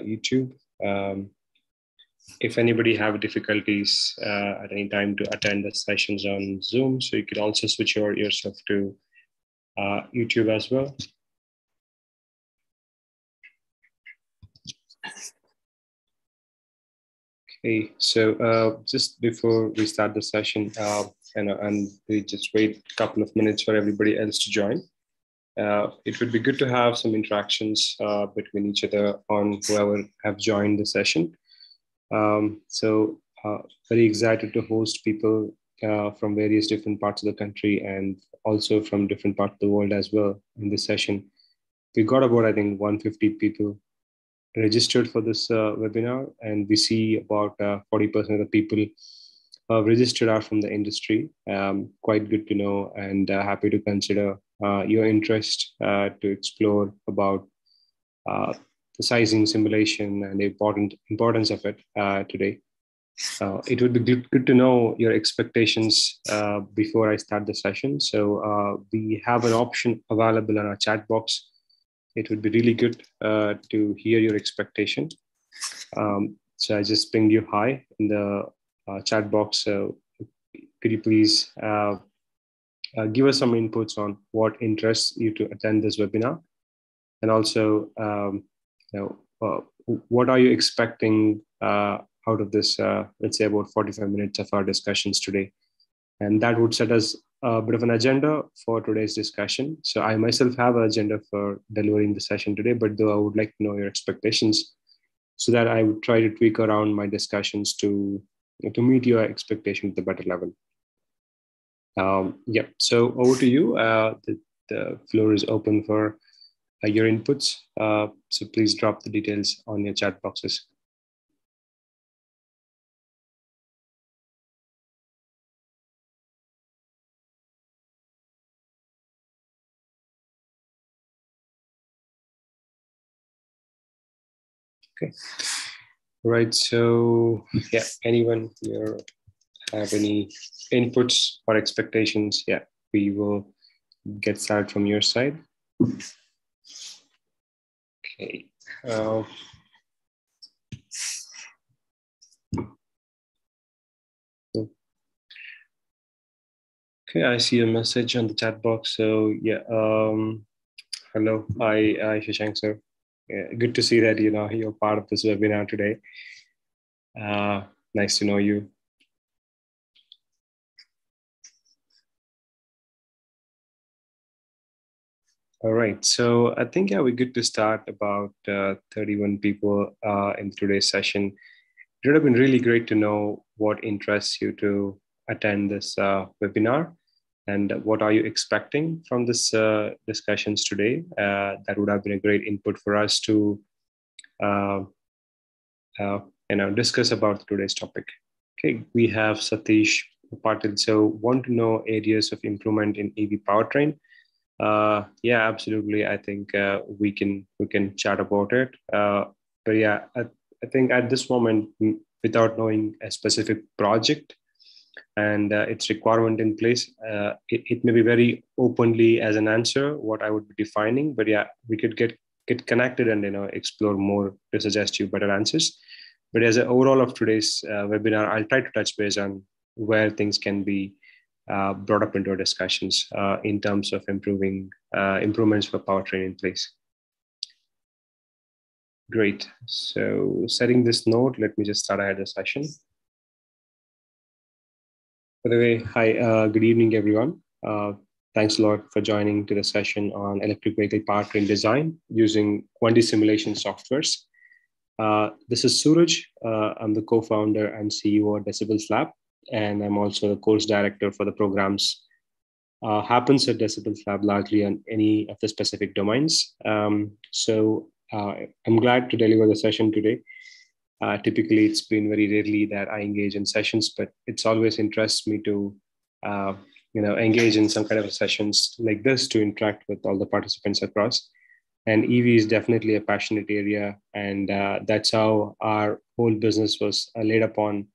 YouTube. Um, if anybody have difficulties uh, at any time to attend the sessions on Zoom, so you can also switch your, yourself to uh, YouTube as well. Okay, so uh, just before we start the session, uh, and, and we just wait a couple of minutes for everybody else to join. Uh, it would be good to have some interactions uh, between each other on whoever have joined the session. Um, so uh, very excited to host people uh, from various different parts of the country and also from different parts of the world as well in this session. We got about, I think, 150 people registered for this uh, webinar, and we see about 40% uh, of the people registered are from the industry. Um, quite good to know, and happy to consider your interest uh, to explore about uh, the sizing simulation and the important importance of it today. it would be good, good to know your expectations before I start the session. So we have an option available in our chat box. It would be really good to hear your expectation. Um, so I just pinged you hi in the uh, chat box. So could you please uh, uh, give us some inputs on what interests you to attend this webinar? And also, um, you know, what are you expecting out of this, let's say about 45 minutes of our discussions today? And that would set us a bit of an agenda for today's discussion. So I myself have an agenda for delivering the session today, but though I would like to know your expectations so that I would try to tweak around my discussions to to meet your expectation at the better level. Um, yeah, so over to you. Uh, the, the floor is open for uh, your inputs. Uh, so please drop the details on your chat boxes. Okay. Right. So yeah, anyone here have any inputs or expectations? Yeah, we will get started from your side. Okay. Uh, okay, I see a message on the chat box. So yeah, um, hello, hi, hi Shashank sir yeah, good to see that you know you're part of this webinar today. Uh, nice to know you. All right, so I think yeah, we're good to start. About uh, 31 people uh, in today's session. It would have been really great to know what interests you to attend this uh, webinar and what are you expecting from this uh, discussions today uh, that would have been a great input for us to uh, you know discuss about today's topic okay we have satish patil so want to know areas of improvement in ev powertrain uh, yeah absolutely i think uh, we can we can chat about it but yeah I, I think at this moment without knowing a specific project and uh, its requirement in place. Uh, it, it, may be very openly as an answer what I would be defining, but yeah, we could get get connected and you know explore more to suggest you better answers. But as an overall of today's uh, webinar, I'll try to touch base on where things can be uh, brought up into our discussions uh, in terms of improving uh, improvements for powertrain in place. Great. So setting this note, let me just start ahead the session. By the way, hi, uh, good evening, everyone. Uh, thanks a lot for joining to the session on electric vehicle powertrain design using 1D simulation softwares. Uh, this is Suraj. Uh, I'm the co-founder and CEO at Decibels Lab, and I'm also the course director for the programs. Uh, happens at Decibels Lab largely on any of the specific domains. Um, so uh, I'm glad to deliver the session today. Uh, typically, it's been very rarely that I engage in sessions, but it's always interests me to, uh, you know, engage in some kind of sessions like this to interact with all the participants across. And EV is definitely a passionate area, and uh, that's how our whole business was uh, laid upon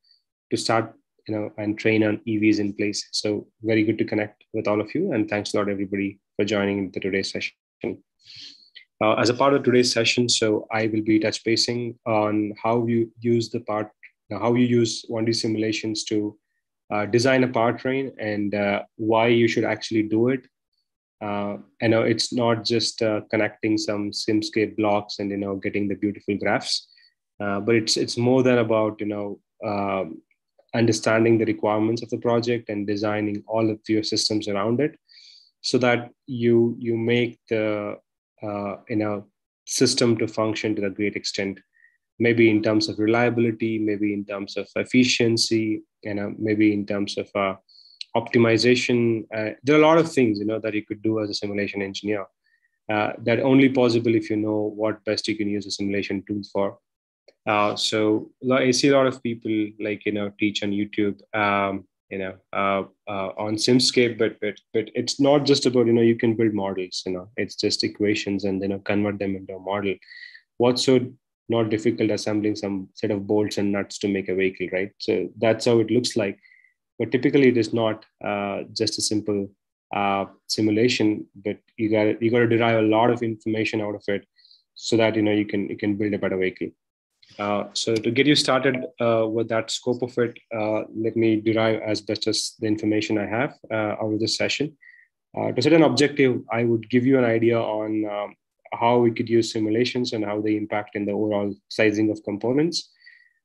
to start, you know, and train on EVs in place. So very good to connect with all of you, and thanks a lot everybody for joining the today's session. Uh, as a part of today's session, so I will be touch basing on how you use the part, how you use 1D simulations to uh, design a powertrain and uh, why you should actually do it. Uh, I know it's not just uh, connecting some Simscape blocks and you know getting the beautiful graphs, uh, but it's it's more than about you know um, understanding the requirements of the project and designing all of your systems around it, so that you you make the uh, in a system to function to a great extent maybe in terms of reliability maybe in terms of efficiency you know maybe in terms of uh, optimization. Uh, there are a lot of things you know that you could do as a simulation engineer uh, that only possible if you know what best you can use a simulation tool for uh, so i see a lot of people like you know teach on youtube um, you know uh, uh, on simscape but but but it's not just about you know you can build models you know. It's just equations and you know convert them into a model. What's so not difficult assembling some set of bolts and nuts to make a vehicle right? So that's how it looks like. But typically it is not uh, just a simple uh, simulation but you got you got to derive a lot of information out of it so that you know you can you can build a better vehicle uh, so to get you started uh, with that scope of it, uh, let me derive as best as the information I have uh, out of this session. Uh, to set an objective, I would give you an idea on um, how we could use simulations and how they impact in the overall sizing of components.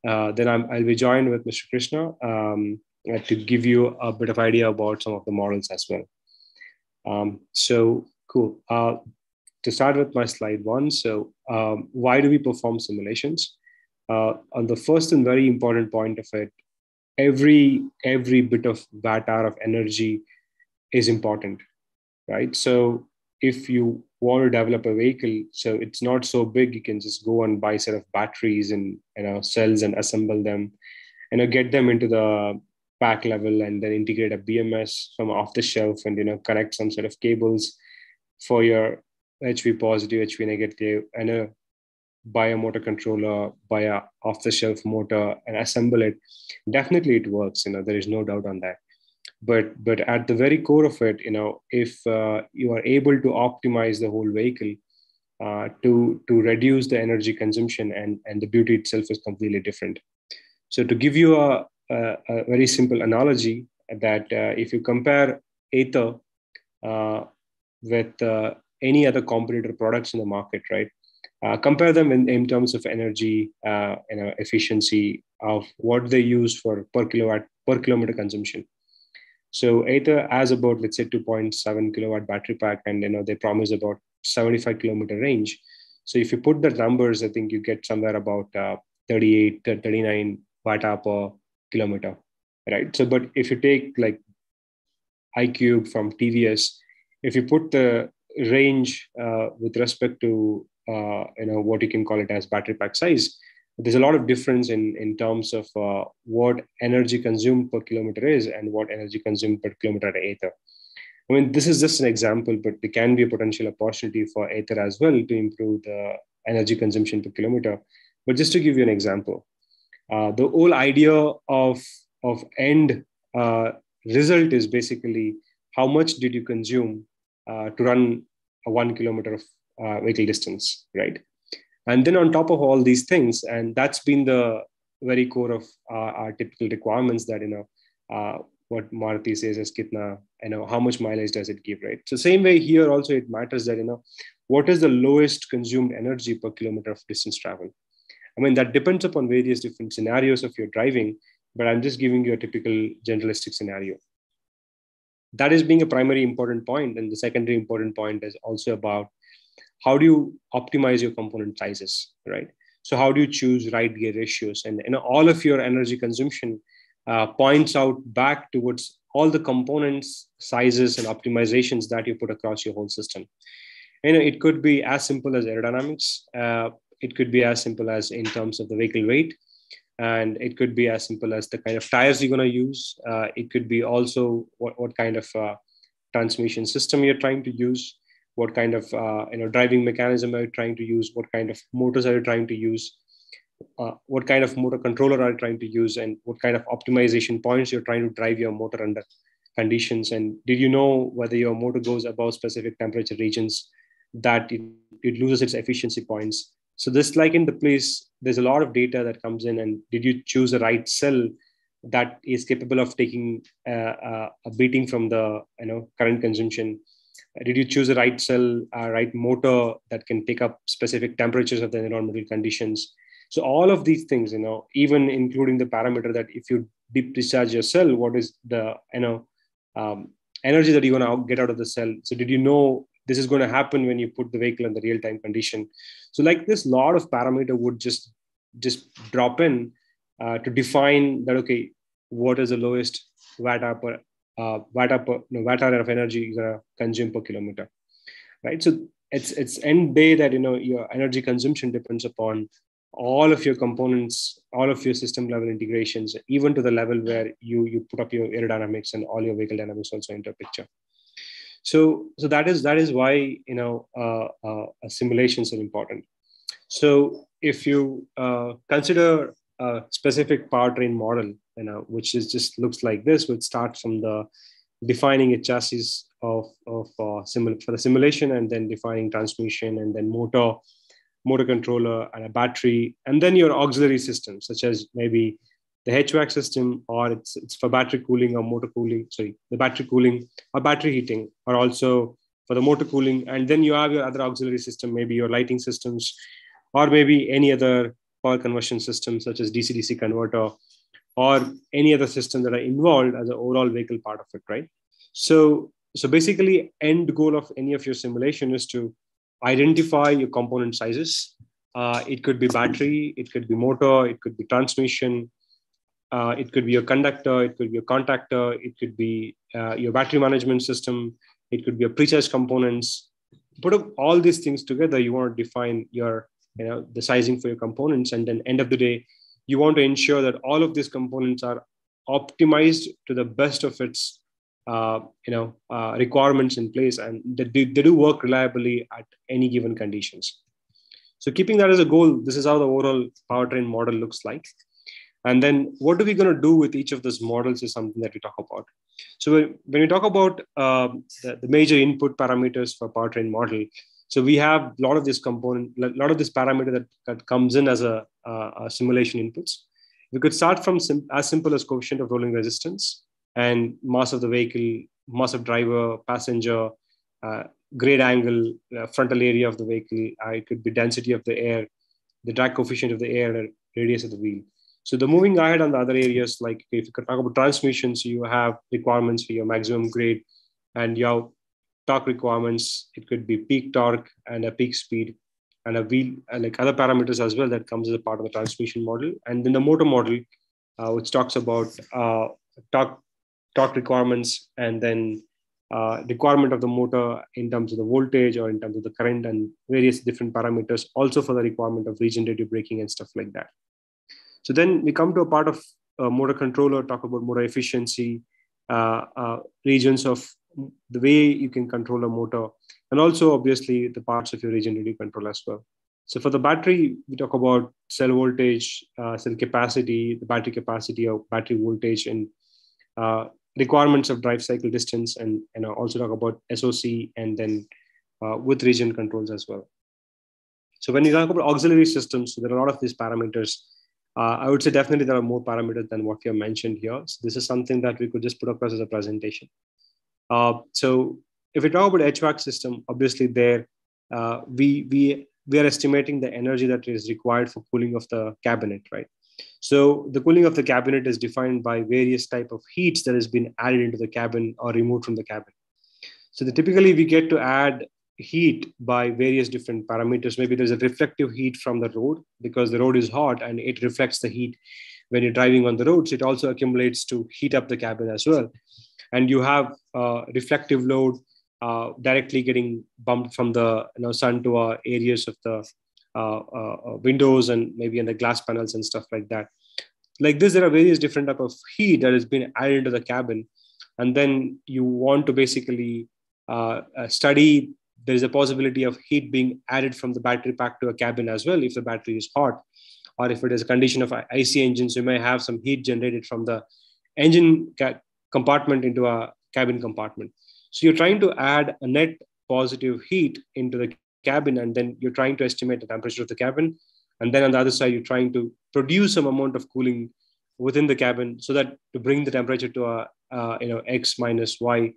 then i will be joined with Mr. Krishna um, to give you a bit of idea about some of the models as well. Um, so cool. to start with my slide one, so um, why do we perform simulations? Uh, on the first and very important point of it, every every bit of watt hour of energy is important, right? So if you want to develop a vehicle, so it's not so big, you can just go and buy set of batteries and you know cells and assemble them, and you know, get them into the pack level and then integrate a BMS from off the shelf and you know connect some sort of cables for your HV positive, HV negative, and a buy a motor controller, buy a off-the-shelf motor, and assemble it, definitely it works. You know, there is no doubt on that. But but at the very core of it, you know, if uh, you are able to optimize the whole vehicle uh, to to reduce the energy consumption, and and the beauty itself is completely different. So to give you a, a, a very simple analogy, that uh, if you compare Ather uh, with uh, any other competitor products in the market, right? Uh, compare them in, in terms of energy uh, you know, efficiency of what they use for per kilowatt per kilometer consumption. So Ather has about let's say 2.7 kilowatt battery pack, and you know they promise about 75 kilometer range. So if you put the numbers, I think you get somewhere about uh, 38 to 39 watt hour per kilometer, right? So but if you take like iQube from TVS, if you put the range uh, with respect to uh, you know what you can call it as battery pack size there's a lot of difference in in terms of uh, what energy consumed per kilometer is and what energy consumed per kilometer at Ather. I mean, this is just an example, but there can be a potential opportunity for Ather as well to improve the energy consumption per kilometer. But just to give you an example, uh, the whole idea of of end uh, result is basically how much did you consume uh, to run a one kilometer of uh, vehicle distance, right? And then on top of all these things, and that's been the very core of our, our typical requirements that, you know, uh, what Maruti says is kitna, you know, how much mileage does it give, right? So same way here also it matters that, you know, what is the lowest consumed energy per kilometer of distance travel? I mean, that depends upon various different scenarios of your driving, but I'm just giving you a typical generalistic scenario. That is being a primary important point, And the secondary important point is also about how do you optimize your component sizes, right? So how do you choose right gear ratios? And know, all of your energy consumption uh, points out back towards all the components, sizes, and optimizations that you put across your whole system. You know, it could be as simple as aerodynamics. Uh, it could be as simple as in terms of the vehicle weight. And it could be as simple as the kind of tires you're going to use. Uh, it could be also what, what kind of uh, transmission system you're trying to use what kind of uh, you know driving mechanism are you trying to use? What kind of motors are you trying to use? Uh, what kind of motor controller are you trying to use? And what kind of optimization points you're trying to drive your motor under conditions? And did you know whether your motor goes above specific temperature regions that it, it loses its efficiency points. So this like in the place, there's a lot of data that comes in, and did you choose the right cell that is capable of taking uh, uh, a beating from the you know current consumption? Did you choose the right cell, uh, right motor that can pick up specific temperatures of the environmental conditions? So all of these things, you know, even including the parameter that if you deep discharge your cell, what is the you know um, energy that you're going to get out of the cell? So did you know this is going to happen when you put the vehicle in the real time condition so like this lot of parameter would just just drop in uh, to define that okay what is the lowest watt hour per uh, watt per, watt hour of energy you're going to consume per kilometer right? So it's it's end day that you know your energy consumption depends upon all of your components all of your system level integrations even to the level where you you put up your aerodynamics and all your vehicle dynamics also into a picture. So so that is that is why you know uh, uh, simulations are important. So if you uh, consider a specific powertrain model you know which is just looks like this which starts from the defining a chassis of of uh, simul- for the simulation and then defining transmission and then motor motor controller and a battery and then your auxiliary systems such as maybe the HVAC system or it's, it's for battery cooling or motor cooling, sorry, the battery cooling or battery heating or also for the motor cooling. And then you have your other auxiliary system, maybe your lighting systems or maybe any other power conversion system such as DC-DC converter or any other system that are involved as an overall vehicle part of it, right? So, so basically end goal of any of your simulation is to identify your component sizes. Uh, it could be battery, it could be motor, it could be transmission, uh, it could be your conductor, it could be your contactor, it could be uh, your battery management system, it could be your precharge components. Put up all these things together, you want to define your, you know, the sizing for your components, and then end of the day, you want to ensure that all of these components are optimized to the best of its, uh, you know, uh, requirements in place, and they do, they do work reliably at any given conditions. So keeping that as a goal, this is how the overall powertrain model looks like. And then what are we going to do with each of those models is something that we talk about. So when, we talk about um, the, the, major input parameters for powertrain model, so we have a lot of this component, a lot of this parameter that, that comes in as a simulation inputs. We could start from sim- as simple as coefficient of rolling resistance and mass of the vehicle, mass of driver, passenger, uh, grade angle, uh, frontal area of the vehicle. Uh, it could be density of the air, the drag coefficient of the air, radius of the wheel. So the moving ahead on the other areas, like if you could talk about transmissions, you have requirements for your maximum grade and your torque requirements. It could be peak torque and a peak speed and a wheel, and like other parameters as well that comes as a part of the transmission model. And then the motor model, uh, which talks about uh, torque, torque requirements and then uh, requirement of the motor in terms of the voltage or in terms of the current and various different parameters, also for the requirement of regenerative braking and stuff like that. So then we come to a part of uh, motor controller, talk about motor efficiency, uh, uh, regions of the way you can control a motor, and also obviously the parts of your regenerative control as well. So for the battery, we talk about cell voltage, uh, cell capacity, the battery capacity of battery voltage, and uh, requirements of drive cycle distance, and, and also talk about SOC and then uh, with regen controls as well. So when you talk about auxiliary systems, there are a lot of these parameters uh, I would say definitely there are more parameters than what you have mentioned here. So this is something that we could just put across as a presentation. Uh, so if we talk about HVAC system, obviously there uh, we we we are estimating the energy that is required for cooling of the cabinet, right? So the cooling of the cabinet is defined by various type of heats that has been added into the cabin or removed from the cabin. So the, typically we get to add heat by various different parameters. Maybe there's a reflective heat from the road because the road is hot and it reflects the heat when you're driving on the roads. It also accumulates to heat up the cabin as well. And you have uh, reflective load uh, directly getting bumped from the you know, sun to uh, areas of the uh, uh, windows and maybe in the glass panels and stuff like that. Like this, there are various different type of heat that has been added into the cabin. And then you want to basically study there is a possibility of heat being added from the battery pack to a cabin as well if the battery is hot or if it is a condition of ic engines you may have some heat generated from the engine compartment into a cabin compartment so you're trying to add a net positive heat into the cabin and then you're trying to estimate the temperature of the cabin. And then on the other side you're trying to produce some amount of cooling within the cabin so that to bring the temperature to a uh, you know x minus y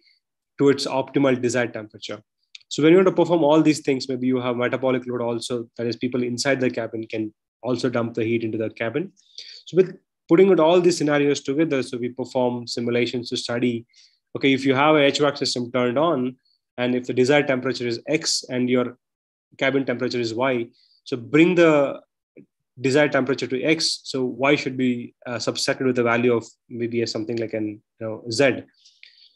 to its optimal desired temperature. So when you want to perform all these things maybe you have metabolic load also that is people inside the cabin can also dump the heat into the cabin. So with putting it all these scenarios together so we perform simulations to study okay if you have a hvac system turned on and if the desired temperature is x and your cabin temperature is y so bring the desired temperature to x so y should be uh, subtracted with the value of maybe a something like an you know z.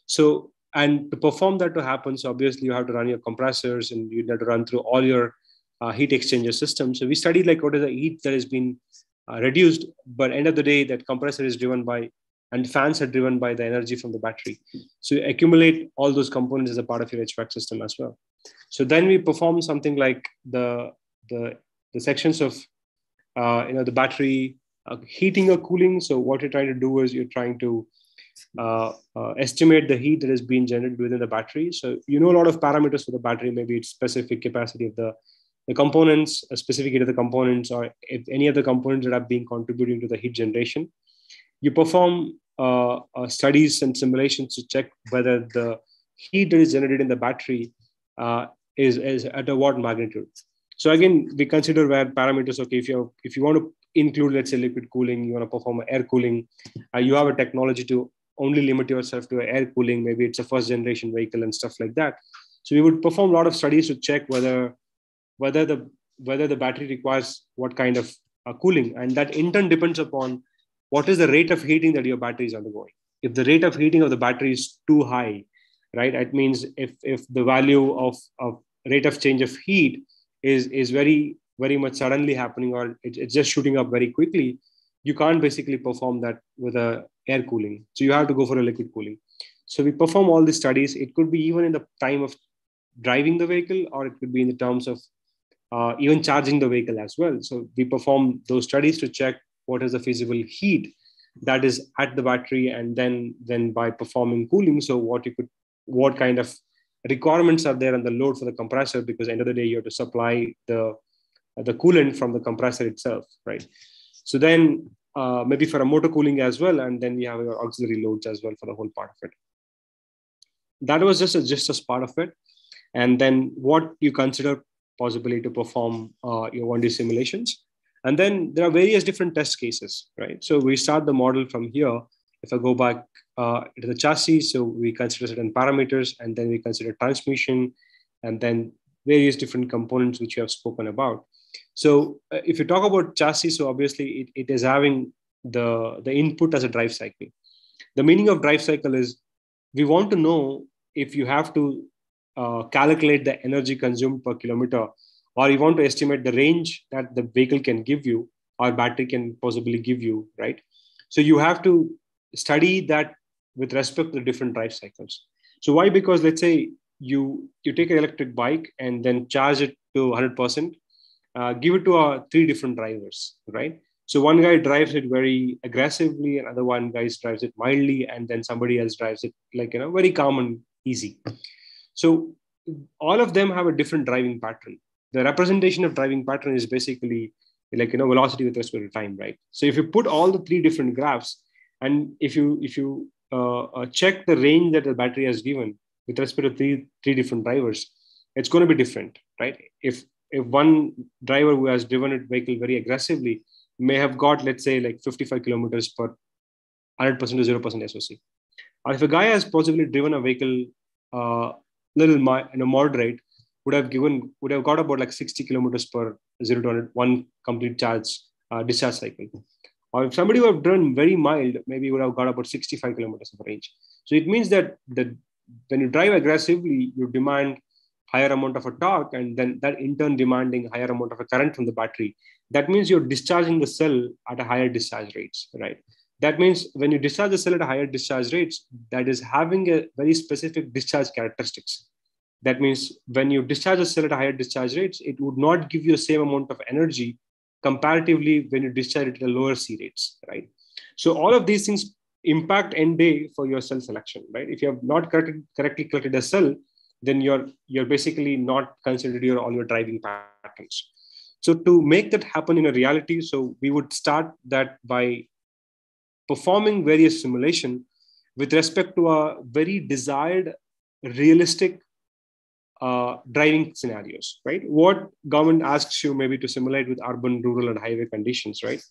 So and to perform that to happen so obviously you have to run your compressors and you have to run through all your uh, heat exchanger systems. So we studied like what is the heat that has been uh, reduced but end of the day that compressor is driven by and fans are driven by the energy from the battery. So you accumulate all those components as a part of your hvac system as well. So then we perform something like the the the sections of uh, you know the battery uh, heating or cooling. So what you're trying to do is you're trying to uh, uh, estimate the heat that is being generated within the battery. So you know a lot of parameters for the battery. Maybe it's specific capacity of the the components a specific heat of the components or if any of the components that are being contributing to the heat generation you perform uh, uh, studies and simulations to check whether the heat that is generated in the battery uh, is, is at a what magnitude so again, we consider where parameters. Okay, if you if you want to include, let's say, liquid cooling, you want to perform air cooling, uh, you have a technology to only limit yourself to air cooling. Maybe it's a first generation vehicle and stuff like that. So we would perform a lot of studies to check whether whether the whether the battery requires what kind of uh, cooling, and that in turn depends upon what is the rate of heating that your battery is undergoing. If the rate of heating of the battery is too high, right, that means if if the value of, of rate of change of heat is is very very much suddenly happening or it, it's just shooting up very quickly you can't basically perform that with a air cooling. So you have to go for a liquid cooling. So we perform all these studies. It could be even in the time of driving the vehicle or it could be in the terms of uh, even charging the vehicle as well. So we perform those studies to check what is the feasible heat that is at the battery and then then by performing cooling so what you could what kind of requirements are there and the load for the compressor because end of the day you have to supply the the coolant from the compressor itself right? So then uh, maybe for a motor cooling as well and then we have your auxiliary loads as well for the whole part of it. That was just a, just as part of it. And then what you consider possibly to perform uh, your 1d simulations and then there are various different test cases right so we start the model from here if I go back uh, to the chassis, so we consider certain parameters and then we consider transmission and then various different components which you have spoken about. So uh, if you talk about chassis, so obviously it, it is having the, the input as a drive cycle. The meaning of drive cycle is we want to know if you have to uh, calculate the energy consumed per kilometer or you want to estimate the range that the vehicle can give you or battery can possibly give you, right? So you have to study that with respect to the different drive cycles. So why? Because let's say you you take an electric bike and then charge it to 100%, uh, give it to uh, three different drivers, right? So one guy drives it very aggressively, another one guy drives it mildly, and then somebody else drives it like you know very calm and easy. So all of them have a different driving pattern. The representation of driving pattern is basically like you know velocity with respect to time, right? So if you put all the three different graphs, and if you if you uh, uh, check the range that the battery has given with respect to three three different drivers it's going to be different right if if one driver who has driven a vehicle very aggressively may have got let's say like 55 kilometers per 100% to 0% soc or if a guy has possibly driven a vehicle uh, little you know, moderate would have given would have got about like 60 kilometers per 0 to 100 one complete charge uh, discharge cycle or if somebody would have driven very mild, maybe would have got about 65 kilometers of range. So it means that the, when you drive aggressively, you demand higher amount of a torque, and then that in turn demanding higher amount of a current from the battery. That means you're discharging the cell at a higher discharge rates, right? That means when you discharge the cell at a higher discharge rates, that is having a very specific discharge characteristics. That means when you discharge a cell at higher discharge rates, it would not give you the same amount of energy comparatively when you discharge it at lower C rates, right? So all of these things impact end day for your cell selection, right? If you have not corrected, correctly collected a cell, then you're you're basically not considered your all your driving patterns. So to make that happen in a reality, so we would start that by performing various simulation with respect to a very desired, realistic uh, driving scenarios, right? What government asks you maybe to simulate with urban, rural, and highway conditions, right?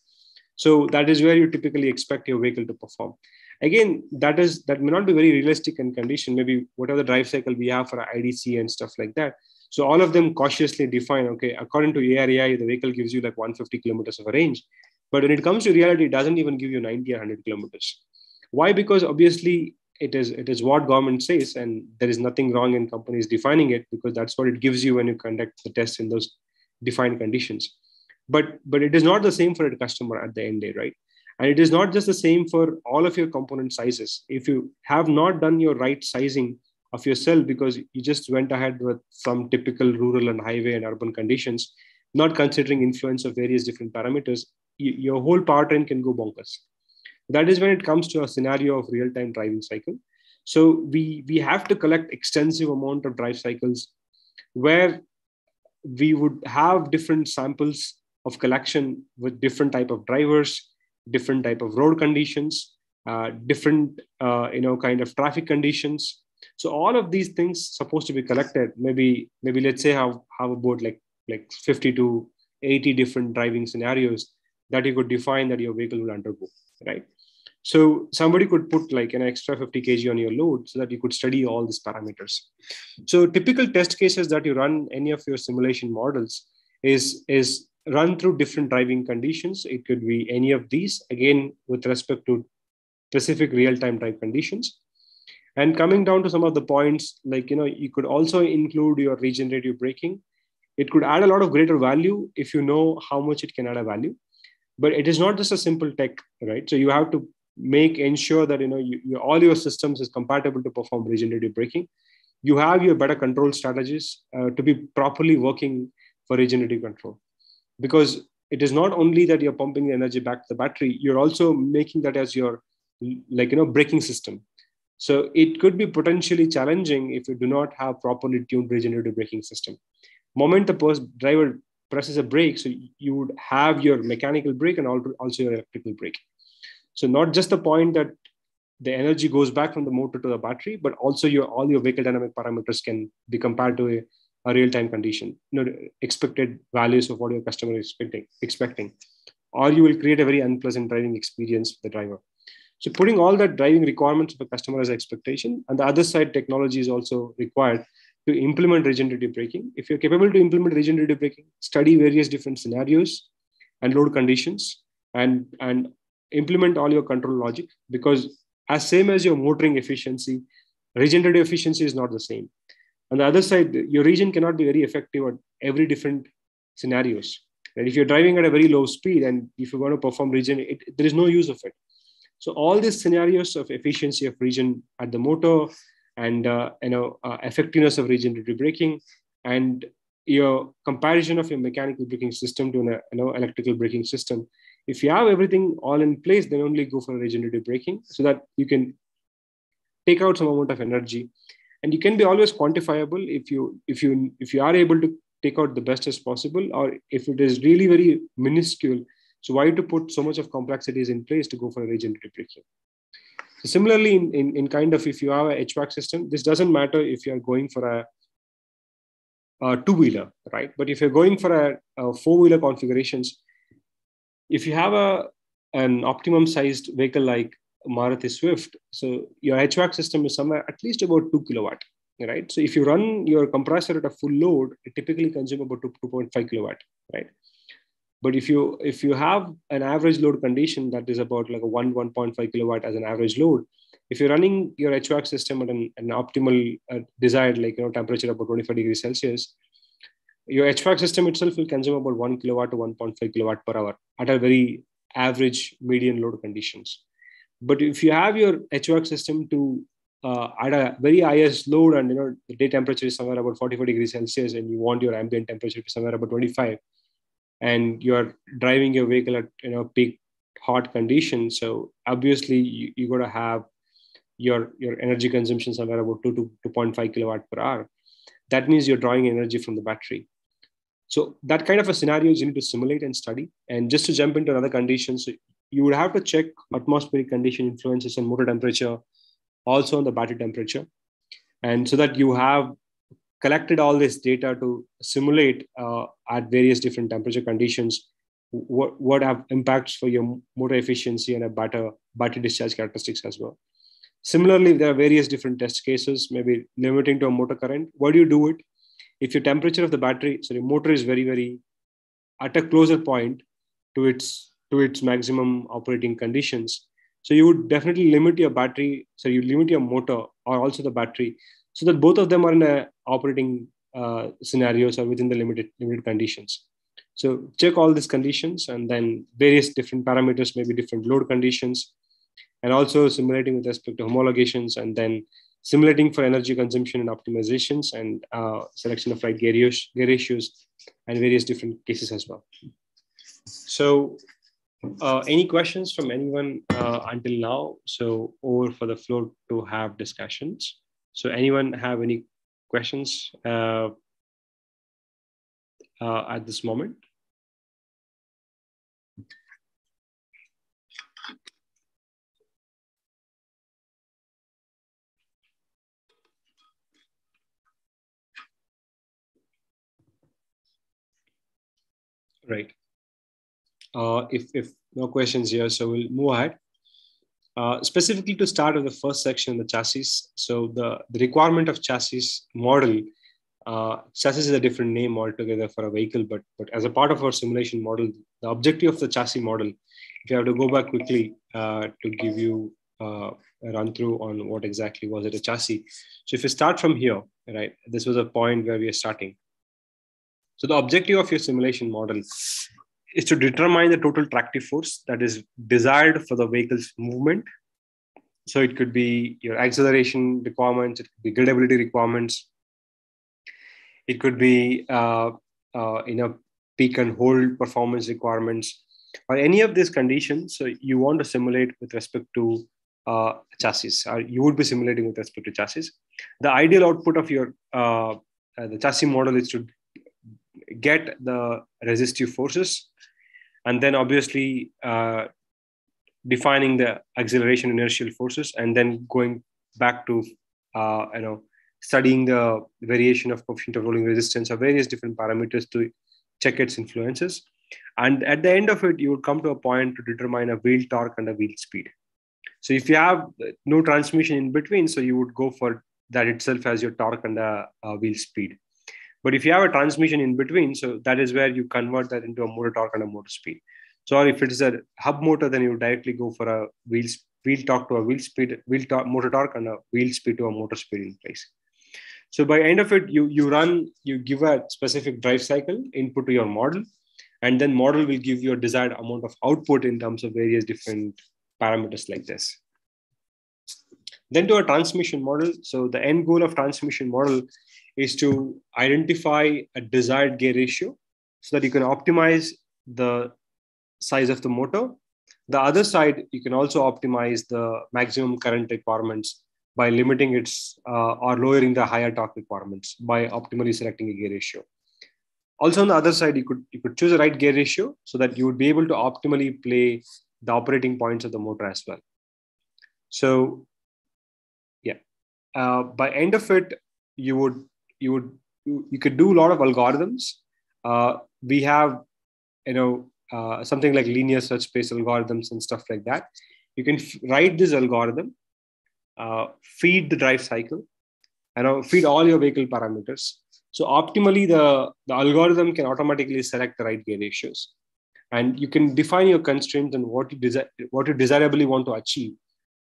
So that is where you typically expect your vehicle to perform. Again, that is that may not be very realistic in condition. Maybe whatever the drive cycle we have for IDC and stuff like that. So all of them cautiously define, okay, according to ARAI, the vehicle gives you like 150 kilometers of a range. But when it comes to reality, it doesn't even give you 90 or 100 kilometers. Why? Because obviously it is it is what government says, and there is nothing wrong in companies defining it because that's what it gives you when you conduct the tests in those defined conditions. But but it is not the same for a customer at the end day, right? And it is not just the same for all of your component sizes. If you have not done your right sizing of your cell because you just went ahead with some typical rural and highway and urban conditions, not considering influence of various different parameters, your whole powertrain can go bonkers. That is when it comes to a scenario of real-time driving cycle. So we we have to collect extensive amount of drive cycles where we would have different samples of collection with different type of drivers, different type of road conditions, uh, different uh, you know kind of traffic conditions, so all of these things supposed to be collected. Maybe maybe let's say have have about like like 50 to 80 different driving scenarios that you could define that your vehicle will undergo, right? So somebody could put like an extra 50 kg on your load so that you could study all these parameters. So typical test cases that you run any of your simulation models is is run through different driving conditions. It could be any of these again with respect to specific real-time drive conditions and coming down to some of the points like you know you could also include your regenerative braking it could add a lot of greater value if you know how much it can add a value but it is not just a simple tech right so you have to make ensure that you know you, you, all your systems is compatible to perform regenerative braking you have your better control strategies uh, to be properly working for regenerative control because it is not only that you're pumping the energy back to the battery you're also making that as your like you know braking system so it could be potentially challenging if you do not have properly tuned regenerative braking system. Moment the driver presses a brake, so you would have your mechanical brake and also your electrical brake. So not just the point that the energy goes back from the motor to the battery, but also your all your vehicle dynamic parameters can be compared to a, a real-time condition, you know, expected values of what your customer is expecting, expecting, or you will create a very unpleasant driving experience for the driver. So putting all that driving requirements of a customer as expectation, and the other side, technology is also required to implement regenerative braking. If you're capable to implement regenerative braking, study various different scenarios and load conditions, and and implement all your control logic because as same as your motoring efficiency, regenerative efficiency is not the same. On the other side, your regen cannot be very effective at every different scenarios. And if you're driving at a very low speed and if you want to perform regen, it, there is no use of it. So all these scenarios of efficiency of regen at the motor and uh, you know uh, effectiveness of regenerative braking and your comparison of your mechanical braking system to an you know electrical braking system. If you have everything all in place, then only go for regenerative braking so that you can take out some amount of energy and you can be always quantifiable if you if you if you are able to take out the best as possible or if it is really very minuscule so why to put so much of complexities in place to go for a regenerative braking? So similarly, in, in, in, kind of if you have a HVAC system, this doesn't matter if you're going for a, a two-wheeler, right? But if you're going for a, a four-wheeler configurations, if you have a an optimum sized vehicle like Maruti Swift, so your HVAC system is somewhere at least about two kilowatt, right? So if you run your compressor at a full load, it typically consumes about 2.5 kilowatt, right? but if you if you have an average load condition that is about like a 1 1.5 kilowatt as an average load if you're running your hvac system at an, an optimal uh, desired like you know temperature about 25 degrees celsius your hvac system itself will consume about 1 kilowatt to 1.5 kilowatt per hour at a very average median load conditions but if you have your hvac system to uh, at a very highest load and you know the day temperature is somewhere about 44 degrees celsius and you want your ambient temperature to be somewhere about 25 and you're driving your vehicle at you know peak hot conditions so obviously you, you got to have your your energy consumption somewhere about 2 to 2.5 kilowatt per hour that means you're drawing energy from the battery. So that kind of a scenario you need to simulate and study. And just to jump into another condition, so you would have to check atmospheric condition influences on motor temperature, also on the battery temperature. And so that you have collected all this data to simulate uh, at various different temperature conditions what, what have impacts for your motor efficiency and a better battery discharge characteristics as well. Similarly, there are various different test cases, maybe limiting to a motor current. What do you do it? If your temperature of the battery, sorry, motor is very, very at a closer point to its to its maximum operating conditions. So you would definitely limit your battery, so you limit your motor or also the battery, so that both of them are in a operating uh, scenarios or within the limited limited conditions. So check all these conditions and then various different parameters, maybe different load conditions, and also simulating with respect to homologations and then simulating for energy consumption and optimizations and uh, selection of right gear, gear ratios and various different cases as well. So uh, any questions from anyone uh, until now? So over for the floor to have discussions. So anyone have any questions uh, uh, at this moment? Right. Uh, if, if no questions here, so we'll move ahead. Uh, specifically to start with the first section, the chassis. So the, the requirement of chassis model, uh, chassis is a different name altogether for a vehicle, but, but as a part of our simulation model, the objective of the chassis model, if you have to go back quickly uh, to give you uh, a run through on what exactly was it a chassis. So if you start from here, right, this was a point where we are starting. So the objective of your simulation model is to determine the total tractive force that is desired for the vehicle's movement. So it could be your acceleration requirements, it could be gradability requirements, it could be uh, uh, you know peak and hold performance requirements, or any of these conditions. So you want to simulate with respect to uh, chassis, or you would be simulating with respect to chassis. The ideal output of your uh, uh, the chassis model is to get the resistive forces and then obviously uh, defining the acceleration inertial forces and then going back to uh, you know studying the variation of coefficient of rolling resistance or various different parameters to check its influences. And at the end of it you would come to a point to determine a wheel torque and a wheel speed. So if you have no transmission in between so you would go for that itself as your torque and a, a wheel speed but if you have a transmission in between, so that is where you convert that into a motor torque and a motor speed. So if it is a hub motor, then you directly go for a wheel wheel torque to a wheel speed, wheel torque, motor torque, and a wheel speed to a motor speed in place. So by end of it, you you run, you give a specific drive cycle input to your model, and then model will give you a desired amount of output in terms of various different parameters like this. Then to a transmission model. So the end goal of transmission model is to identify a desired gear ratio so that you can optimize the size of the motor. The other side, you can also optimize the maximum current requirements by limiting its uh, or lowering the higher torque requirements by optimally selecting a gear ratio. Also on the other side, you could you could choose the right gear ratio so that you would be able to optimally play the operating points of the motor as well. So yeah, uh, by end of it, you would you would you, could do a lot of algorithms. Uh, we have you know uh, something like linear search space algorithms and stuff like that. You can f- write this algorithm, uh, feed the drive cycle, and feed all your vehicle parameters. So optimally, the, the algorithm can automatically select the right gear ratios, and you can define your constraints and what you desi- what you desirably want to achieve.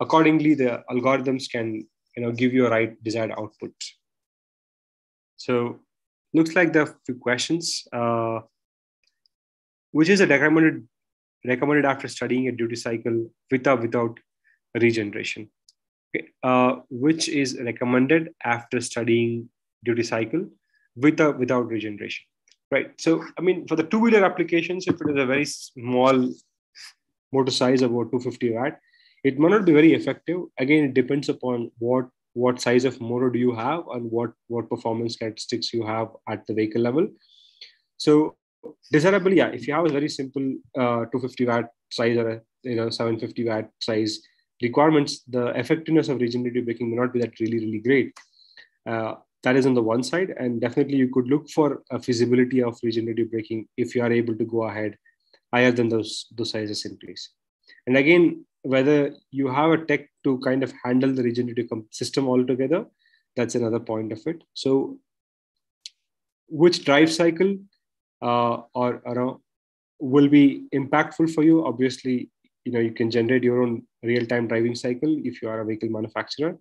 Accordingly, the algorithms can you know give you a right desired output. So looks like there are a few questions. Uh, which is a recommended recommended after studying a duty cycle with or without regeneration? Okay. Uh, which is recommended after studying duty cycle with or without regeneration? Right. So I mean, for the two-wheeler applications, if it is a very small motor size, about 250 watt, it might not be very effective. Again, it depends upon what what size of motor do you have and what what performance characteristics you have at the vehicle level. So desirable yeah if you have a very simple uh, 250 watt size or a you know 750 watt size requirements the effectiveness of regenerative braking may not be that really really great. Uh, that is on the one side and definitely you could look for a feasibility of regenerative braking if you are able to go ahead higher than those those sizes in place. And again whether you have a tech to kind of handle the regenerative system altogether that's another point of it. So which drive cycle uh, or, or will be impactful for you? Obviously you know you can generate your own real-time driving cycle if you are a vehicle manufacturer.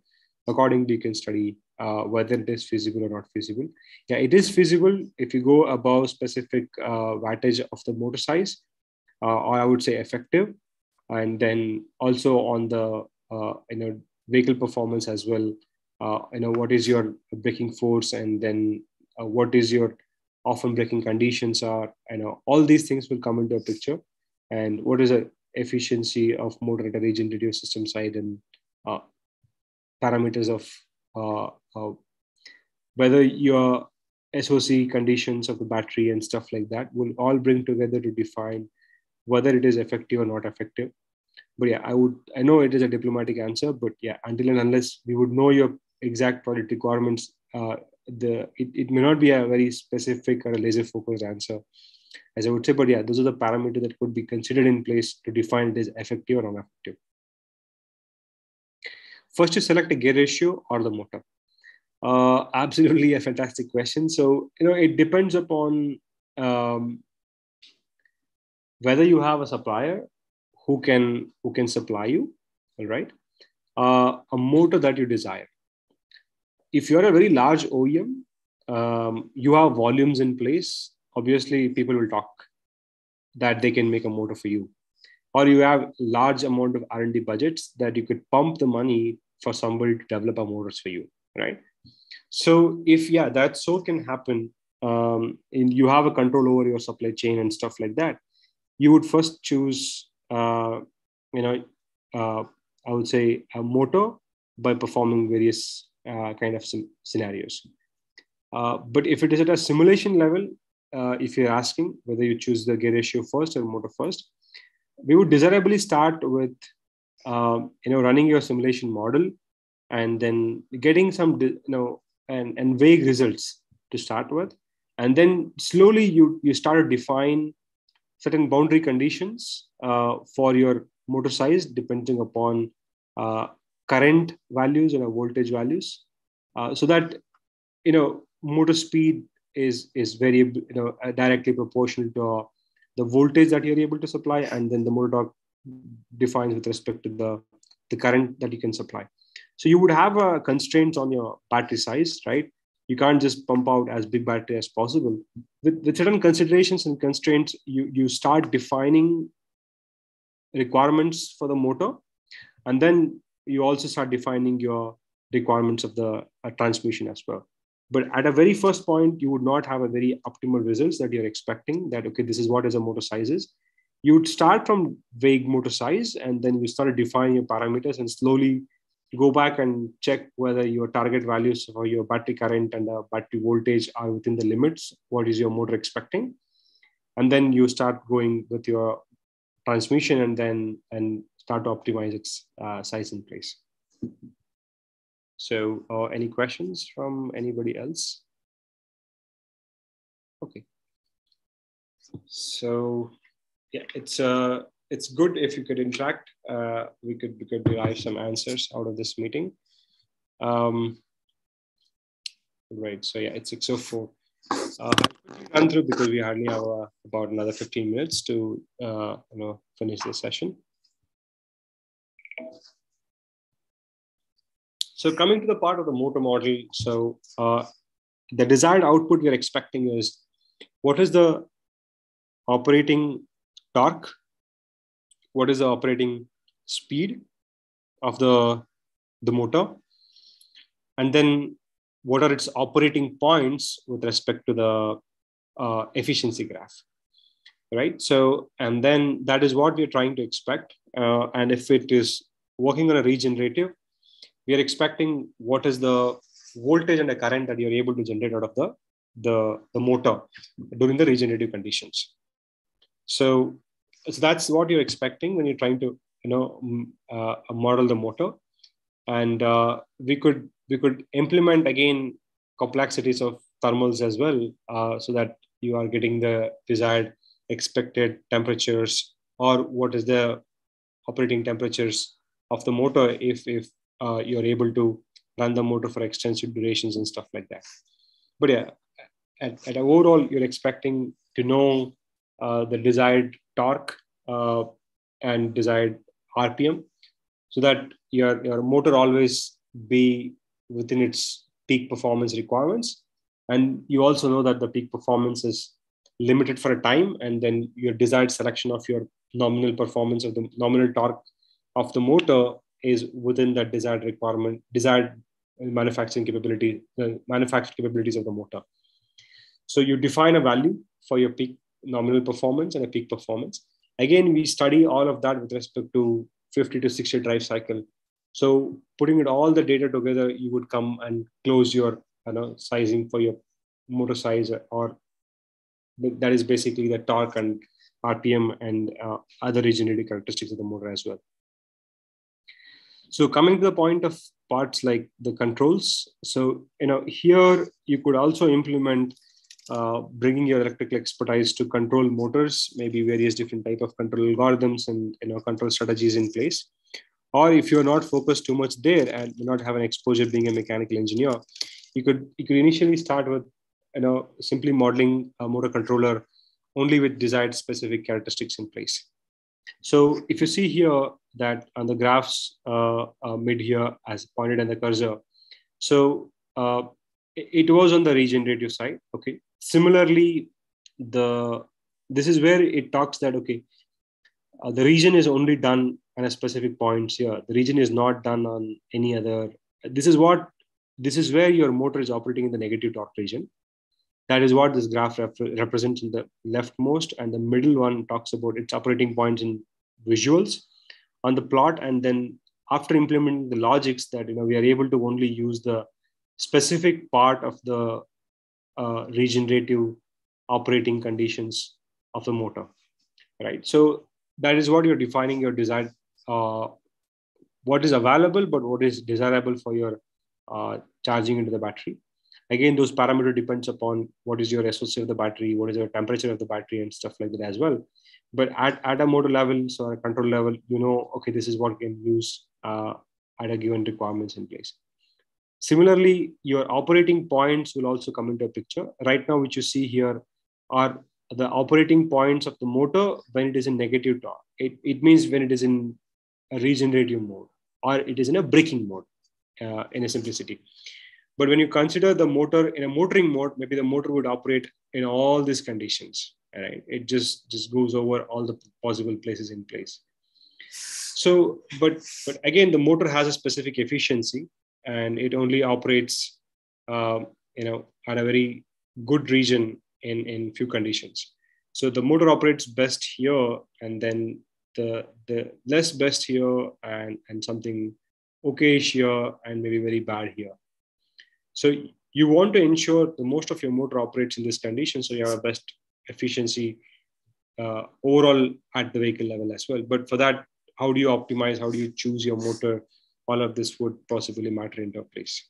Accordingly you can study uh, whether it is feasible or not feasible. Yeah it is feasible if you go above specific uh, wattage of the motor size uh, or i would say effective and then also on the uh, you know vehicle performance as well. Uh, you know what is your braking force and then uh, what is your often braking conditions are you know all these things will come into a picture. And what is the efficiency of motor at a system side and parameters of whether your SOC conditions of the battery and stuff like that will all bring together to define whether it is effective or not effective. But yeah, I would I know it is a diplomatic answer, but yeah, until and unless we would know your exact product requirements, uh, the it, it may not be a very specific or a laser focused answer, as I would say. But yeah, those are the parameters that could be considered in place to define it as effective or non-effective. First, you select a gear ratio or the motor. Uh, absolutely a fantastic question. So you know it depends upon um, whether you have a supplier who can who can supply you all right uh, a motor that you desire if you're a very large OEM, um, you have volumes in place. Obviously, people will talk that they can make a motor for you, or you have large amount of R and D budgets that you could pump the money for somebody to develop a motors for you, right? So if yeah, that so can happen, um, and you have a control over your supply chain and stuff like that, you would first choose, uh, you know, uh, I would say a motor by performing various uh, kind of scenarios. Uh, but if it is at a simulation level, uh, if you're asking whether you choose the gear ratio first or motor first, we would desirably start with um, you know running your simulation model and then getting some you know and, and vague results to start with and then slowly you you start to define certain boundary conditions uh, for your motor size depending upon uh, current values and voltage values. Uh, so that you know motor speed is is very you know directly proportional to the voltage that you're able to supply and then the motor torque defines with respect to the the current that you can supply. So you would have constraints on your battery size right you can't just pump out as big battery as possible. With, with certain considerations and constraints you you start defining requirements for the motor and then you also start defining your requirements of the uh, transmission as well. But at a very first point you would not have a very optimal results that you're expecting that okay this is what is a motor size is. You would start from vague motor size and then you start defining your parameters and slowly go back and check whether your target values for your battery current and the battery voltage are within the limits what is your motor expecting and then you start going with your transmission and then and start to optimize its uh, size in place. So uh, any questions from anybody else? Okay. So yeah, it's uh, it's good if you could interact. Uh, we could we could derive some answers out of this meeting. Um, right. So yeah, it's 604. Uh, run through because we hardly have uh, about another 15 minutes to uh, you know finish the session. So coming to the part of the motor model, so uh, the desired output we're expecting is what is the operating torque? What is the operating speed of the, the motor? And then what are its operating points with respect to the uh, efficiency graph? right so and then that is what we're trying to expect uh, and if it is working on a regenerative we are expecting what is the voltage and the current that you're able to generate out of the, the, the motor during the regenerative conditions. So, so that's what you're expecting when you're trying to you know uh, model the motor, and uh, we could we could implement again complexities of thermals as well, uh, so that you are getting the desired expected temperatures or what is the operating temperatures of the motor if if uh, you're able to run the motor for extensive durations and stuff like that. But yeah, at, at overall, you're expecting to know uh, the desired torque uh, and desired RPM so that your, your motor always be within its peak performance requirements. And you also know that the peak performance is limited for a time, and then your desired selection of your nominal performance of the nominal torque of the motor is within that desired requirement, desired manufacturing capability, the manufacturing capabilities of the motor. So you define a value for your peak nominal performance and a peak performance. Again, we study all of that with respect to 50 to 60 drive cycle. So putting it all the data together, you would come and close your you know, sizing for your motor size or that is basically the torque and RPM and uh, other regenerative characteristics of the motor as well. So coming to the point of parts like the controls. So, you know, here you could also implement uh, bringing your electrical expertise to control motors, maybe various different type of control algorithms and, you know, control strategies in place. Or if you're not focused too much there and do not have an exposure being a mechanical engineer, you could, you could initially start with, you know, simply modeling a motor controller only with desired specific characteristics in place. So if you see here that on the graphs uh, uh, mid here as pointed in the cursor, so uh, it was on the regenerative side. Okay. Similarly, the this is where it talks that okay, uh, the regen is only done on a specific points here. The regen is not done on any other. This is what this is where your motor is operating in the negative torque region. That is what this graph rep- represents in the leftmost, and the middle one talks about its operating points in visuals on the plot. And then after implementing the logics, that you know we are able to only use the specific part of the uh, regenerative operating conditions of the motor, right? So that is what you're defining your design. Uh, what is available, but what is desirable for your uh, charging into the battery again those parameter depends upon what is your SOC of the battery what is your temperature of the battery and stuff like that as well but at, at a motor level so a control level you know okay this is what can use uh, at a given requirements in place similarly your operating points will also come into a picture right now which you see here are the operating points of the motor when it is in negative torque it, it means when it is in a regenerative mode or it is in a braking mode uh, in a simplicity but when you consider the motor in a motoring mode, maybe the motor would operate in all these conditions. Right? It just just goes over all the possible places in place. So, but but again, the motor has a specific efficiency, and it only operates, uh, you know, at a very good region in in few conditions. So the motor operates best here, and then the the less best here, and and something okay here, and maybe very bad here. So you want to ensure the most of your motor operates in this condition, so you have a best efficiency uh, overall at the vehicle level as well. But for that, how do you optimize? How do you choose your motor? All of this would possibly matter into place.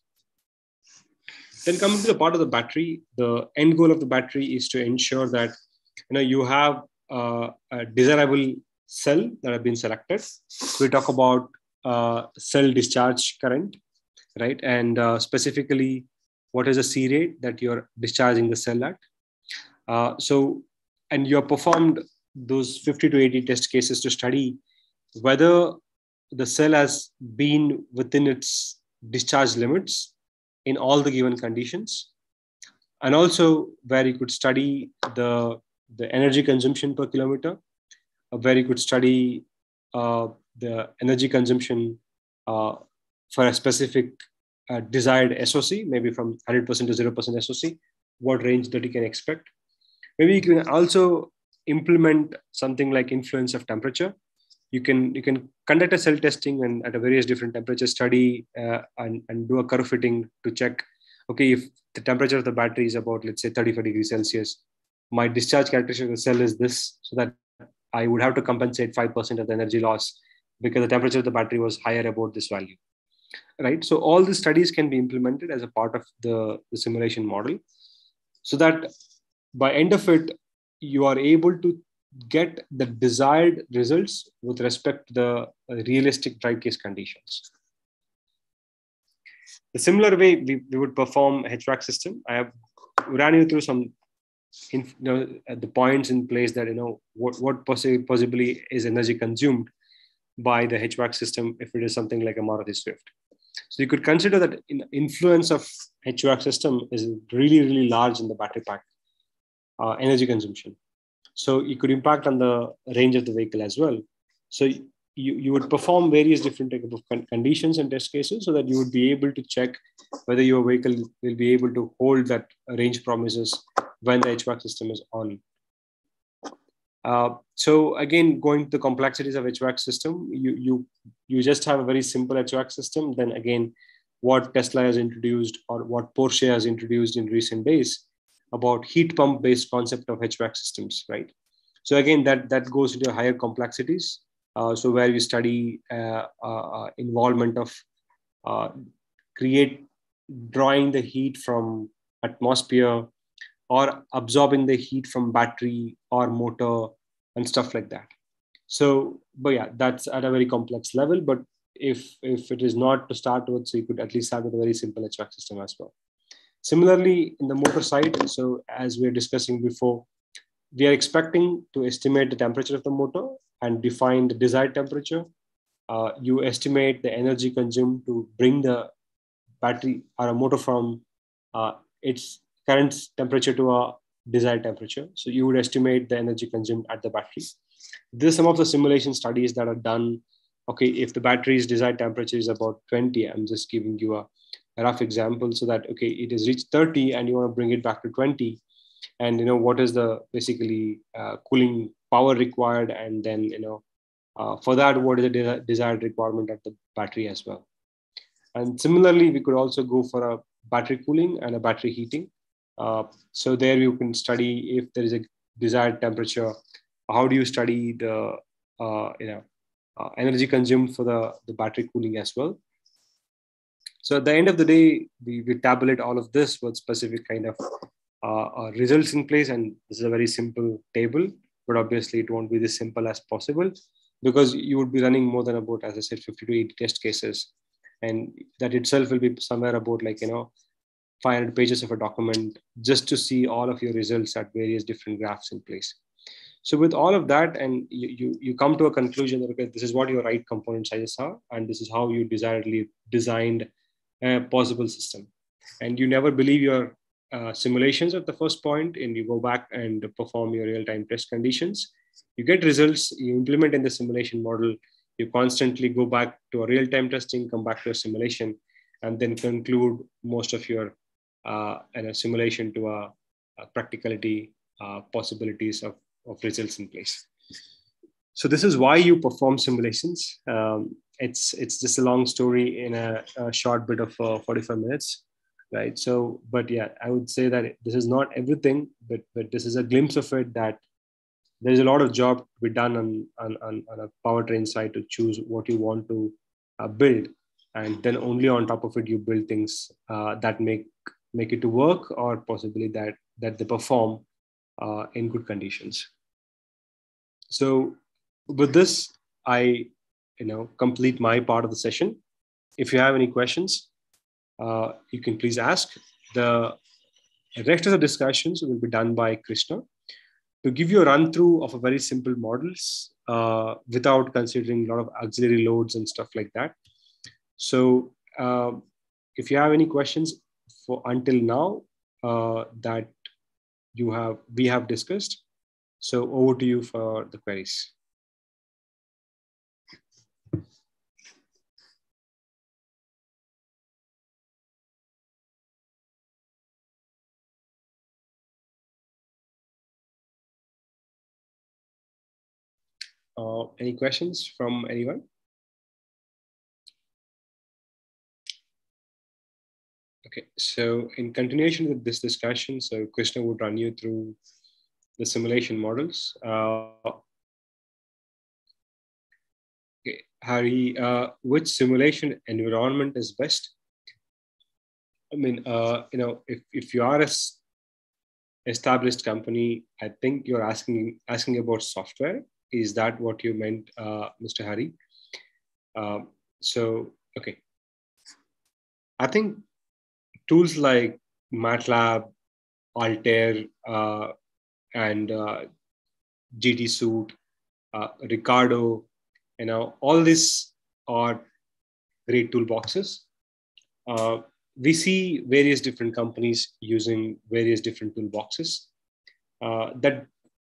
Then coming to the part of the battery, the end goal of the battery is to ensure that you know you have uh, a desirable cell that have been selected. We talk about uh, cell discharge current right? And uh, specifically, what is the C rate that you're discharging the cell at? Uh, so, and you have performed those 50 to 80 test cases to study whether the cell has been within its discharge limits in all the given conditions and also where you could study the the energy consumption per kilometer uh, where you could study uh, the energy consumption uh, for a specific uh, desired SOC, maybe from 100% to 0% SOC, what range that you can expect. Maybe you can also implement something like influence of temperature, you can you can conduct a cell testing and at a various different temperature study uh, and, and do a curve fitting to check okay if the temperature of the battery is about let's say 35 degrees celsius my discharge characteristic of the cell is this so that i would have to compensate 5% of the energy loss because the temperature of the battery was higher about this value right? So all the studies can be implemented as a part of the, the simulation model so that by end of it you are able to get the desired results with respect to the realistic drive case conditions. The similar way we, we would perform HVAC system, I have ran you through some in, you know, the points in place that you know what what possibly possibly is energy consumed by the HVAC system if it is something like a Maruti Swift. So you could consider that in influence of HVAC system is really really large in the battery pack uh, energy consumption. So it could impact on the range of the vehicle as well. So you, you would perform various different type of conditions and test cases so that you would be able to check whether your vehicle will be able to hold that range promises when the HVAC system is on. Uh, so again, going to the complexities of HVAC system, you you you just have a very simple HVAC system. Then again, what Tesla has introduced or what Porsche has introduced in recent days about heat pump based concept of HVAC systems, right? So again, that that goes into higher complexities. Uh, so where we study uh, uh, uh involvement of uh, create drawing the heat from atmosphere or absorbing the heat from battery or motor and stuff like that. So, but yeah, that's at a very complex level. But if if it is not to start with, so you could at least start with a very simple HVAC system as well. Similarly, in the motor side, so as we were discussing before, we are expecting to estimate the temperature of the motor and define the desired temperature. Uh, you estimate the energy consumed to bring the battery or a motor from uh, its current temperature to a desired temperature. So you would estimate the energy consumed at the battery. This is some of the simulation studies that are done. Okay, if the battery's desired temperature is about 20, I'm just giving you a rough example so that okay it has reached 30 and you want to bring it back to 20 and you know what is the basically uh, cooling power required? And then you know uh, for that what is the de- desired requirement of the battery as well? And similarly we could also go for a battery cooling and a battery heating. Uh, so there you can study if there is a desired temperature how do you study the uh, you know uh, energy consumed for the, the battery cooling as well so at the end of the day, we, we tabulate all of this with specific kind of uh, uh, results in place. And this is a very simple table, but obviously it won't be this simple as possible because you would be running more than about, as I said, 50 to 80 test cases. And that itself will be somewhere about like, you know, 500 pages of a document just to see all of your results at various different graphs in place. So with all of that, and you, you, you come to a conclusion that, okay, this is what your right component sizes are, and this is how you desiredly designed a possible system. And you never believe your uh, simulations at the first point, and you go back and perform your real time test conditions. You get results, you implement in the simulation model, you constantly go back to a real time testing, come back to a simulation, and then conclude most of your uh, and a simulation to a, a practicality uh, possibilities of, of results in place. So this is why you perform simulations. Um, it's it's just a long story in a, a short bit of uh, 45 minutes right? So but yeah i would say that this is not everything but but this is a glimpse of it that there's a lot of job to be done on on, on, on a powertrain side to choose what you want to uh, build. And then only on top of it you build things uh, that make make it to work or possibly that that they perform uh, in good conditions. So with this i you know complete my part of the session. If you have any questions uh, you can please ask. The rest of the discussions will be done by krishna. To give you a run through of a very simple models uh, without considering a lot of auxiliary loads and stuff like that. So uh, if you have any questions for until now uh, that you have we have discussed so over to you for the queries Uh, any questions from anyone? Okay, so in continuation with this discussion, so Krishna would run you through the simulation models. Uh, okay, Hari, uh, which simulation environment is best? I mean, uh, you know, if, if you are a established company, I think you're asking asking about software. Is that what you meant, uh, Mr. Hari? Um, so, okay. I think tools like MATLAB, Altair, uh, and uh, GT Suite, uh, Ricardo, you know, all these are great toolboxes. Uh, we see various different companies using various different toolboxes uh, that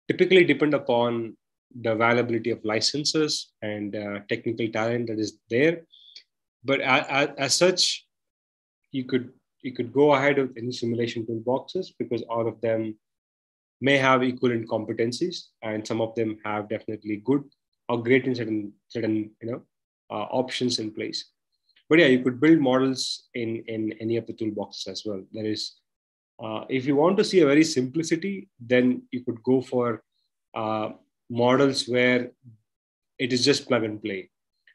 typically depend upon the availability of licenses and uh, technical talent that is there. But as, as such, you could you could go ahead with any simulation toolboxes because all of them may have equivalent competencies, and some of them have definitely good or great in certain certain you know uh, options in place but yeah, you could build models in, in any of the toolboxes as well. There is, uh, if you want to see a very simplicity, then you could go for uh, models where it is just plug and play.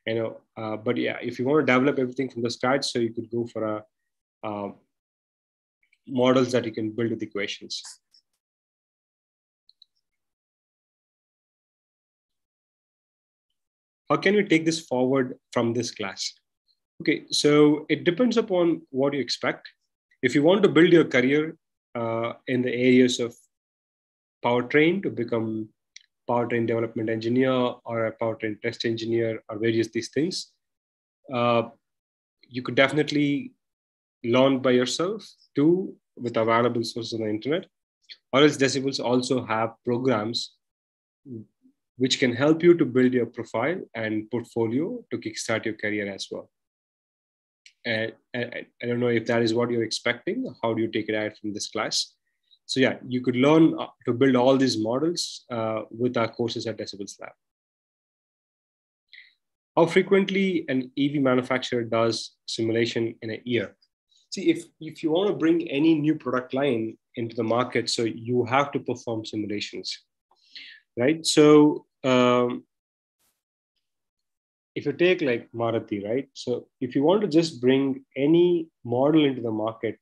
You know, uh, but yeah, if you want to develop everything from the scratch, so you could go for a uh, models that you can build with equations. How can we take this forward from this class? Okay, so it depends upon what you expect. If you want to build your career uh, in the areas of powertrain to become powertrain development engineer or a powertrain test engineer or various these things, uh, you could definitely learn by yourself too with available sources on the internet. Or else Decibels also have programs which can help you to build your profile and portfolio to kickstart your career as well. And, I don't know if that is what you're expecting. How do you take it out from this class? So yeah, you could learn uh, to build all these models uh, with our courses at Decibels Lab. How frequently an EV manufacturer does simulation in a year? See, if, if you want to bring any new product line into the market, so you have to perform simulations, right? So um, if you take like Maruti, right? So if you want to just bring any model into the market,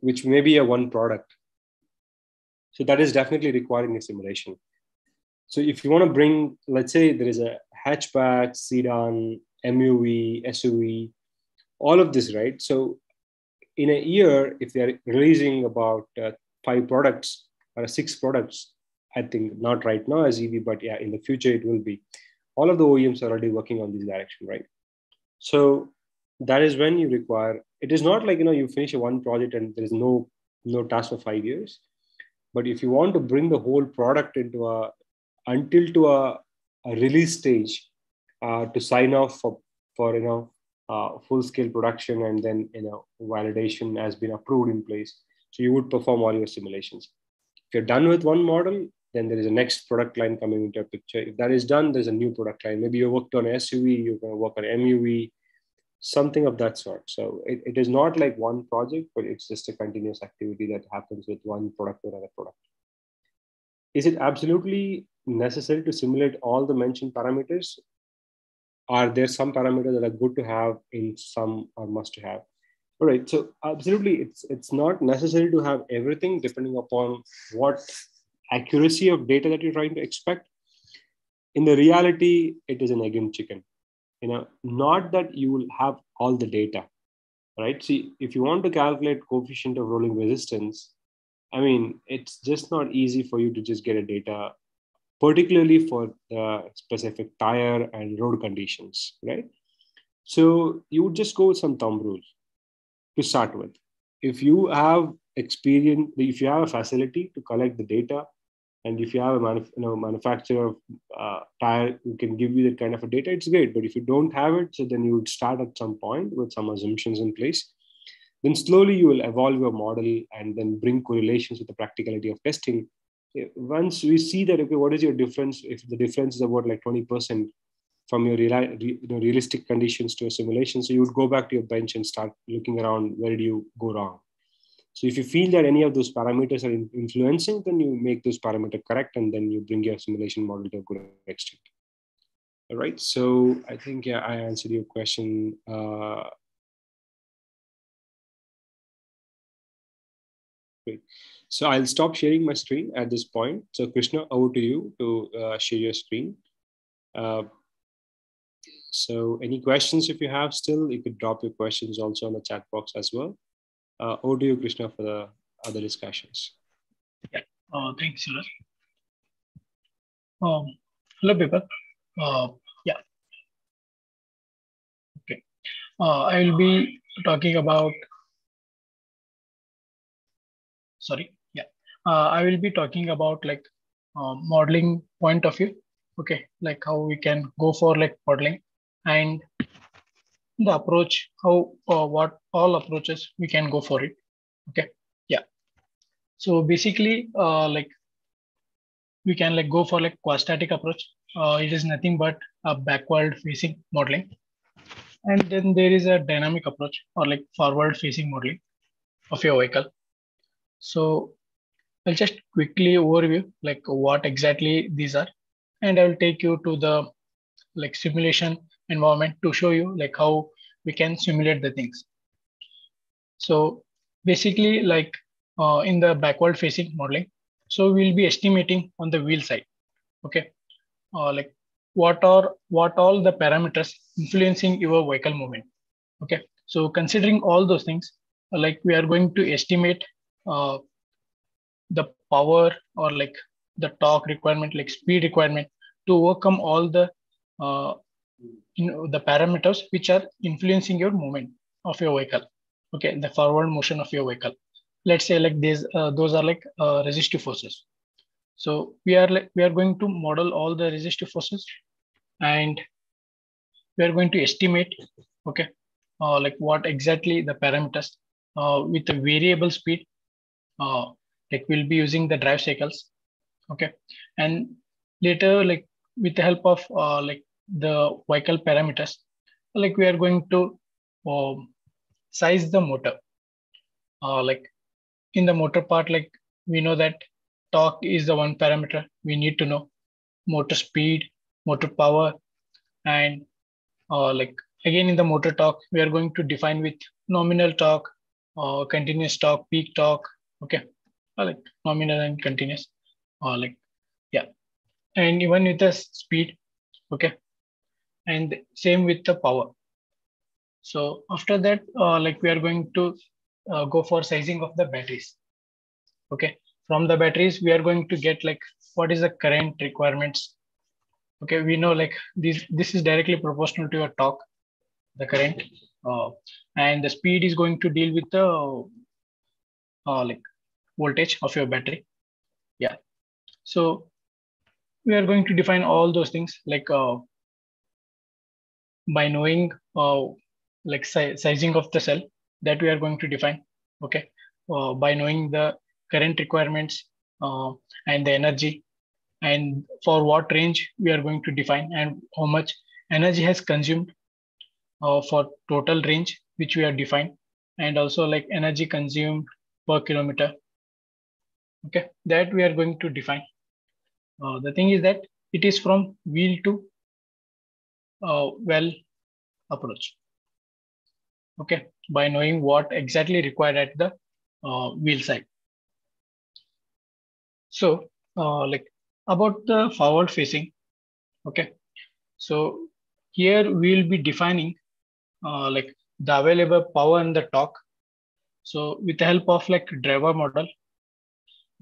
which may be a one product, so that is definitely requiring a simulation. So if you want to bring, let's say there is a hatchback, sedan, MUV, SUV, all of this, right? So in a year, if they're releasing about uh, five products or six products, I think not right now as EV, but yeah, in the future it will be all of the OEMs are already working on this direction, right? So that is when you require. It is not like you know you finish one project and there is no no task for five years, but if you want to bring the whole product into a until to a, a release stage uh, to sign off for for you know uh, full scale production and then you know validation has been approved in place. So you would perform all your simulations. If you're done with one model, then there is a next product line coming into a picture. If that is done, there's a new product line. Maybe you worked on SUV, you're going to work on MUV, something of that sort. So it, it is not like one project, but it's just a continuous activity that happens with one product or another product. Is it absolutely necessary to simulate all the mentioned parameters? Are there some parameters that are good to have in some or must to have? All right, so absolutely, it's it's not necessary to have everything depending upon what accuracy of data that you're trying to expect in the reality it is an egg and chicken you know not that you will have all the data right? See if you want to calculate coefficient of rolling resistance i mean it's just not easy for you to just get a data particularly for the specific tire and road conditions right? So you would just go with some thumb rules to start with. If you have experience if you have a facility to collect the data and if you have a manuf- you know, manufacturer of uh, tire who can give you that kind of a data, it's great. But if you don't have it, so then you would start at some point with some assumptions in place. Then slowly you will evolve your model and then bring correlations with the practicality of testing once we see that okay what is your difference if the difference is about like 20% from your you know, realistic conditions to a simulation so you would go back to your bench and start looking around where do you go wrong so if you feel that any of those parameters are influencing then you make those parameter correct and then you bring your simulation model to a good extent all right so i think yeah i answered your question uh, Great. So I'll stop sharing my screen at this point. So Krishna, over to you to uh, share your screen. Uh, so any questions if you have still, you could drop your questions also on the chat box as well. Uh, over to you, Krishna, for the other discussions. Yeah, uh, thanks, Suraj. Um, hello, people. Uh, yeah. Okay. Uh, I will be talking about sorry yeah uh, i will be talking about like uh, modeling point of view okay like how we can go for like modeling and the approach how uh, what all approaches we can go for it. Okay? Yeah. So basically uh, like we can like go for like quasi-static approach. Uh, it is nothing but a backward facing modeling. And then there is a dynamic approach or like forward facing modeling of your vehicle. So I'll just quickly overview like what exactly these are, and I will take you to the like simulation environment to show you like how we can simulate the things. So basically like uh, in the backward facing modeling, so we'll be estimating on the wheel side, okay? Uh, like what are what all the parameters influencing your vehicle movement, okay? So considering all those things, like we are going to estimate uh, the power or like the torque requirement, like speed requirement to overcome all the uh, the parameters which are influencing your movement of your vehicle. Okay, the forward motion of your vehicle. Let's say like these, uh, those are like uh, resistive forces. So we are like we are going to model all the resistive forces, and we are going to estimate. Okay, uh, like what exactly the parameters uh, with a variable speed uh, like we'll be using the drive cycles okay and later like with the help of uh, like the vehicle parameters. Like we are going to um, size the motor. Uh, like in the motor part like we know that torque is the one parameter. We need to know motor speed motor power and uh, like again in the motor torque we are going to define with nominal torque uh, continuous torque peak torque okay? Or like nominal and continuous or like yeah. And even with the speed okay and same with the power. So after that uh, like we are going to uh, go for sizing of the batteries. Okay? From the batteries we are going to get like what is the current requirements? Okay? We know like this this is directly proportional to your torque the current uh, and the speed is going to deal with the uh, like voltage of your battery. Yeah. So we are going to define all those things like uh, by knowing uh, like si sizing of the cell that we are going to define. Okay. Uh, by knowing the current requirements uh, and the energy and for what range we are going to define and how much energy has consumed uh, for total range which we have defined and also like energy consumed per kilometer okay that we are going to define uh, the thing is that it is from wheel to uh, well approach. Okay by knowing what exactly required at the uh, wheel side. So uh, like about the forward facing okay? So here we'll be defining uh, like the available power and the torque. So with the help of like driver model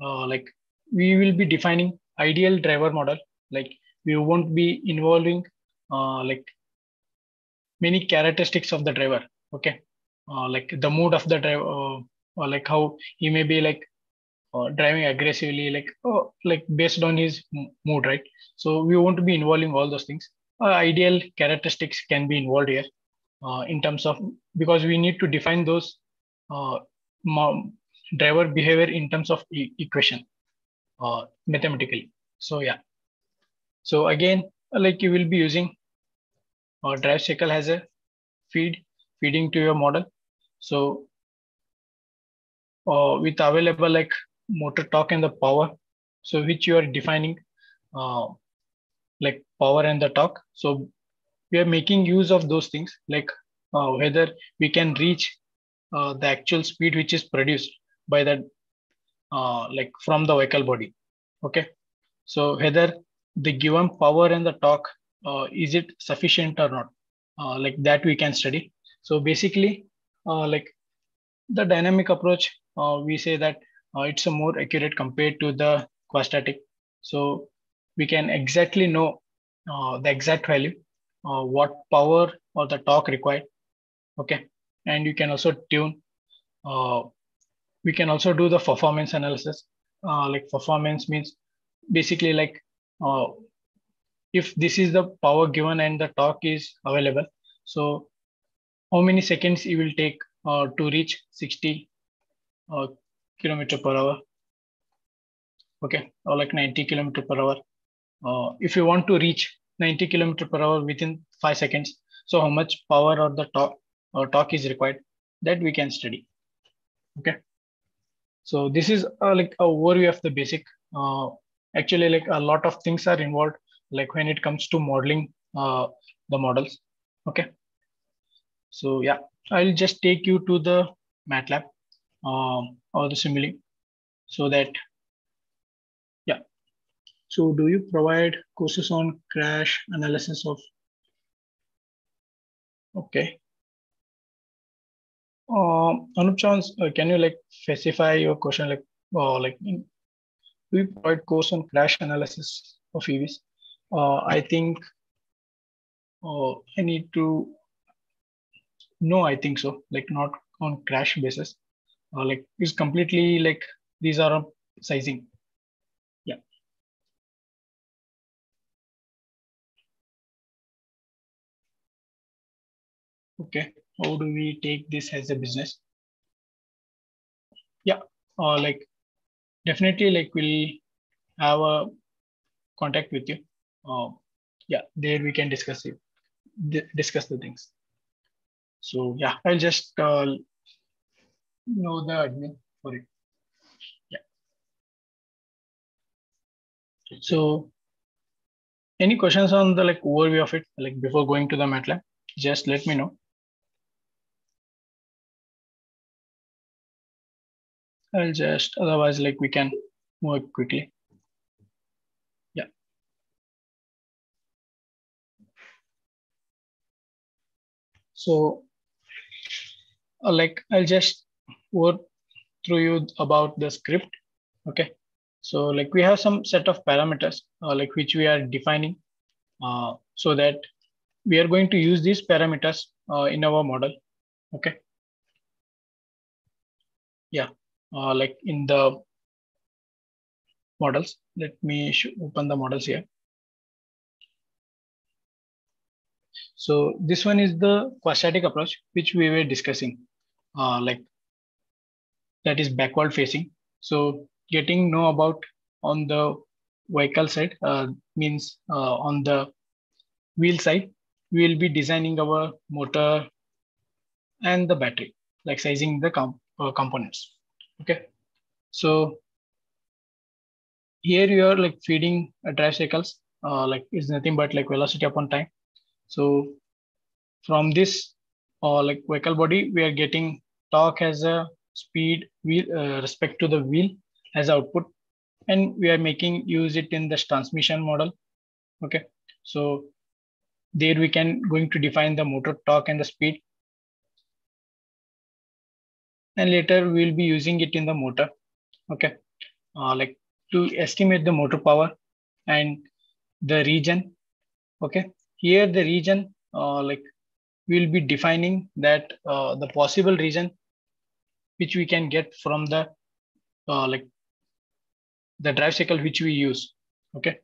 uh, like we will be defining ideal driver model. Like we won't be involving uh, like many characteristics of the driver okay uh, like the mood of the driver uh, or like how he may be like uh, driving aggressively like oh, like based on his mood right so we want to be involving all those things ideal characteristics can be involved here in terms of because we need to define those driver behavior in terms of e equation mathematically. So yeah. So again, like you will be using or drive cycle has a feed feeding to your model. So uh, with available like motor torque and the power, so which you are defining uh, like power and the torque. So we are making use of those things like uh, whether we can reach uh, the actual speed which is produced by that uh, like from the vehicle body. Okay. So whether the given power and the torque is it sufficient or not? Uh, like that we can study. So basically uh, like the dynamic approach uh, we say that uh, it's a more accurate compared to the quasi-static so we can exactly know uh, the exact value what power or the torque required. Okay. And you can also tune we can also do the performance analysis. Like performance means basically like if this is the power given and the torque is available. So how many seconds it will take uh, to reach 60 uh, kilometer per hour? Okay, or like 90 kilometer per hour. Uh, if you want to reach 90 kilometer per hour within five seconds, so how much power or the torque or torque is required? That we can study. Okay. So this is uh, like a overview of the basic. Uh, actually, like a lot of things are involved like when it comes to modeling uh, the models. Okay. So yeah, I'll just take you to the MATLAB um, or the Simulink so that, yeah. So do you provide courses on crash analysis of, okay. Uh, Anup Chans, uh, can you like specify your question like, uh, like do you provide course on crash analysis of EVs? Uh, I think uh, I need to no, I think so. Like not on crash basis. Uh, like it's completely like these are sizing. Yeah. Okay. How do we take this as a business? Yeah. Uh, like definitely like we'll have a contact with you uh, yeah, there we can discuss it, discuss the things. So yeah, I'll just uh, know the admin for it. Yeah. So any questions on the like overview of it, like before going to the MATLAB, just let me know. I'll just, otherwise like we can move quickly. So uh, like I'll just work through you about the script. Okay. So like we have some set of parameters uh, like which we are defining uh, so that we are going to use these parameters uh, in our model. Okay. Yeah. Uh, like in the models, let me open the models here. So this one is the quasi-static approach, which we were discussing, uh, like that is backward facing. So getting know about on the vehicle side uh, means uh, on the wheel side, we will be designing our motor and the battery, like sizing the com uh, components. Okay. So here you are like feeding a drive cycles, uh, like is nothing but like velocity upon time. So from this or uh, like vehicle body, we are getting torque as a speed wheel uh, respect to the wheel as output. And we are making use it in this transmission model. Okay. So there we can going to define the motor torque and the speed. And later we'll be using it in the motor. Okay. Uh, like to estimate the motor power and the regen Okay here the regen uh, like we'll be defining that uh, the possible regen which we can get from the uh, like the drive cycle which we use okay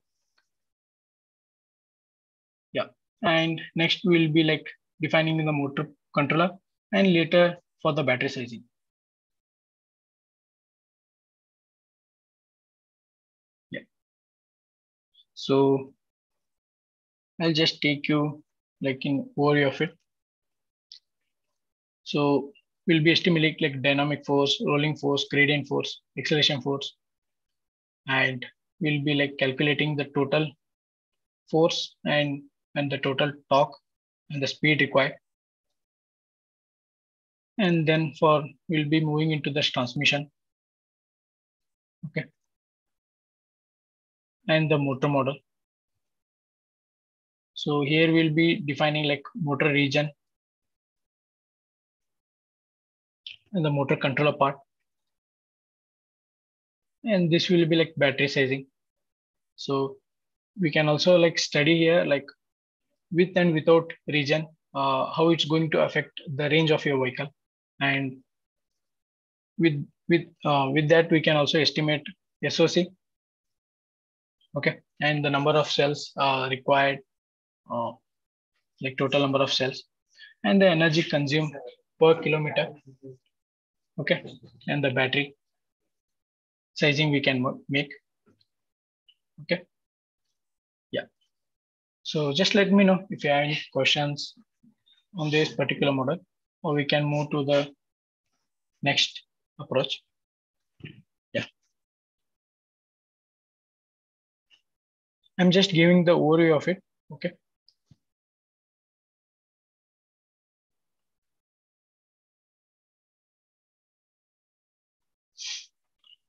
yeah and next we'll be like defining the motor controller and later for the battery sizing Yeah. So I'll just take you like in overview of it. So we'll be estimating like dynamic force, rolling force, gradient force, acceleration force, and we'll be like calculating the total force and and the total torque and the speed required. And then for we'll be moving into this transmission. Okay. And the motor model. So here we'll be defining like motor regen and the motor controller part. And this will be like battery sizing. So we can also like study here like with and without regen, uh, how it's going to affect the range of your vehicle. And with with uh, with that, we can also estimate SOC. Okay, and the number of cells uh, required, uh, like total number of cells, and the energy consumed per kilometer. Okay, and the battery sizing we can make. Okay. Yeah. So just let me know if you have any questions on this particular model, or we can move to the next approach. Yeah. I'm just giving the overview of it. Okay.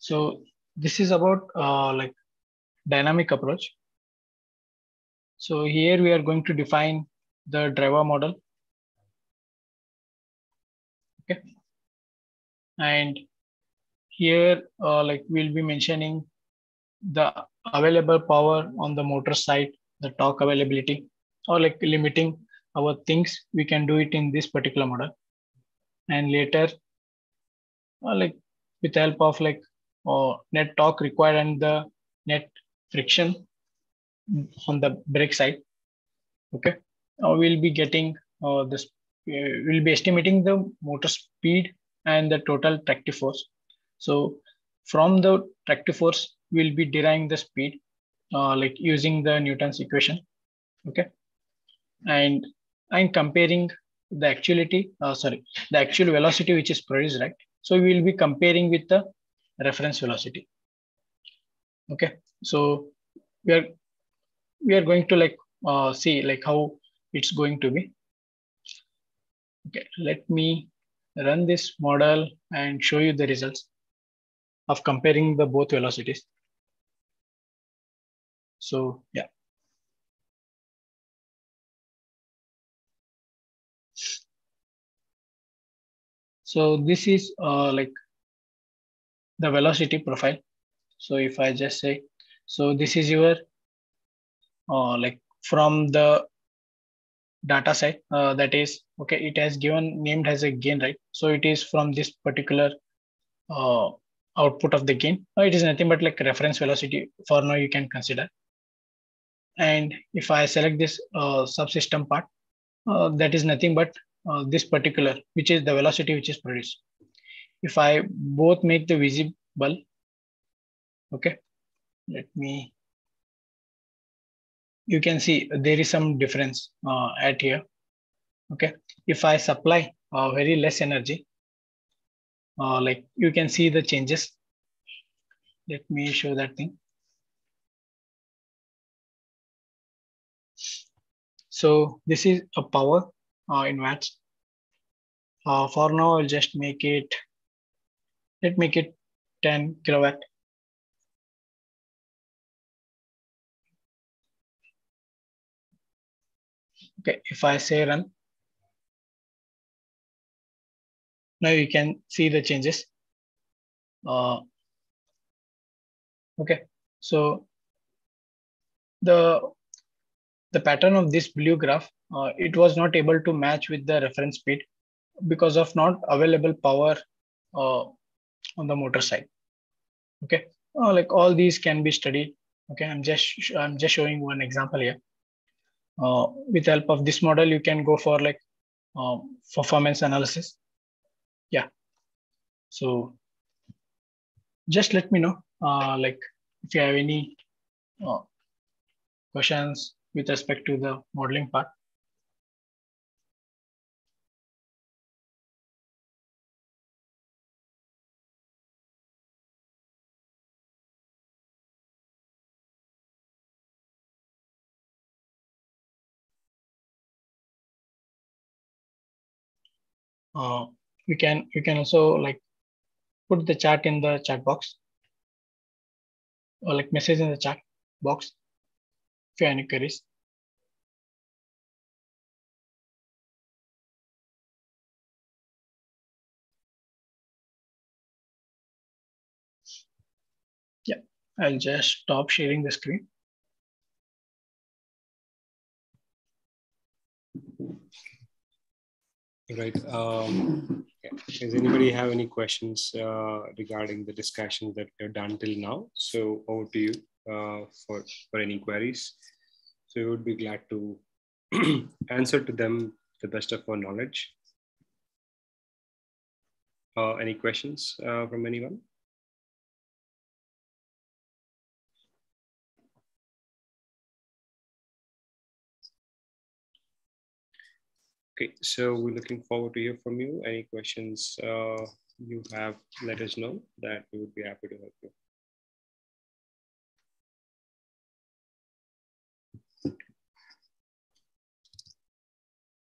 So this is about uh, like dynamic approach. So here we are going to define the driver model. Okay. And here, uh, like we'll be mentioning the available power on the motor side, the torque availability, or like limiting our things, we can do it in this particular model. And later, uh, like with the help of like uh, net torque required and the net friction, on the brake side. Okay, now we'll be getting uh, this. Uh, we'll be estimating the motor speed and the total tractive force. So from the tractive force, we'll be deriving the speed, uh, like using the Newton's equation. Okay, and I'm comparing the actuality. Uh, sorry, the actual velocity which is produced, right? So we'll be comparing with the reference velocity. Okay, so we are we are going to like uh, see like how it's going to be. Okay, let me run this model and show you the results of comparing the both velocities. So yeah. So this is uh, like the velocity profile. So if I just say, so this is your uh, like from the data set uh, that is okay it has given named as a gain right? So it is from this particular uh, output of the gain. It is nothing but like reference velocity for now you can consider. And if i select this uh, subsystem part uh, that is nothing but uh, this particular which is the velocity which is produced if i both make the visible okay let me you can see there is some difference uh, at here. Okay, if I supply uh, very less energy, uh, like you can see the changes. Let me show that thing. So this is a power uh, in watts. Uh, for now, I'll just make it, let make it 10 kilowatt. Okay, if I say run, now you can see the changes. Uh, okay, so the the pattern of this blue graph, uh, it was not able to match with the reference speed because of not available power uh, on the motor side. Okay, uh, like all these can be studied. Okay, I'm just I'm just showing one example here uh, with help of this model, you can go for like uh, performance analysis. Yeah. So just let me know, uh, like if you have any uh, questions with respect to the modeling part? Uh, we can we can also like put the chat in the chat box or like message in the chat box if you have any queries. Yeah, I'll just stop sharing the screen. Right. Um, does anybody have any questions uh, regarding the discussion that we've done till now? So over to you uh, for, for any queries. So we would be glad to answer to them the best of our knowledge. Uh, any questions uh, from anyone? Okay, so we're looking forward to hear from you. Any questions uh, you have, let us know that we would be happy to help you.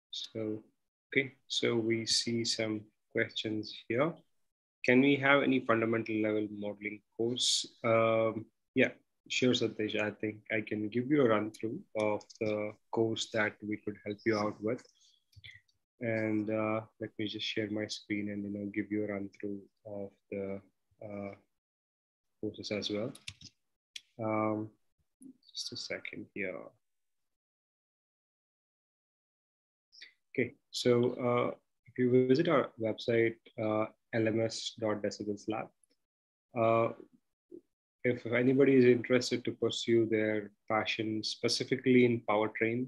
So, okay, so we see some questions here. Can we have any fundamental level modeling course? Um, yeah, sure, Satish. I think I can give you a run through of the course that we could help you out with and uh, let me just share my screen and you know give you a run through of the uh, courses as well. Um, just a second here. Okay, so uh, if you visit our website, uh, lms.decibels uh, if anybody is interested to pursue their passion specifically in powertrain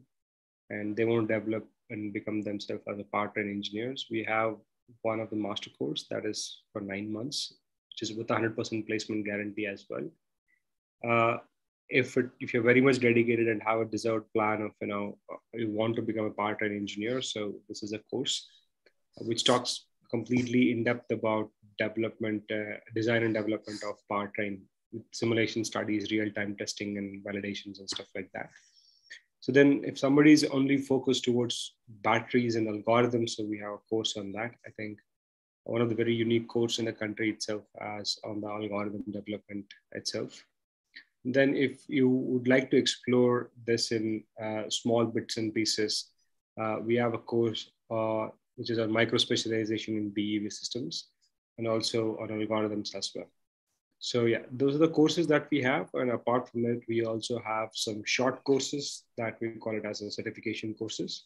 and they want to develop and become themselves as a powertrain engineers. We have one of the master course that is for nine months, which is with 100% placement guarantee as well. Uh, if it, if you're very much dedicated and have a desired plan of you know uh, you want to become a powertrain engineer, so this is a course which talks completely in depth about development, uh, design and development of powertrain, simulation studies, real time testing and validations and stuff like that. So then if somebody is only focused towards batteries and algorithms, so we have a course on that. I think one of the very unique course in the country itself as on the algorithm development itself. Then if you would like to explore this in uh, small bits and pieces, uh, we have a course uh, which is on micro specialization in BEV systems and also on algorithms as well. So yeah, those are the courses that we have. And apart from it, we also have some short courses that we call it as a certification courses.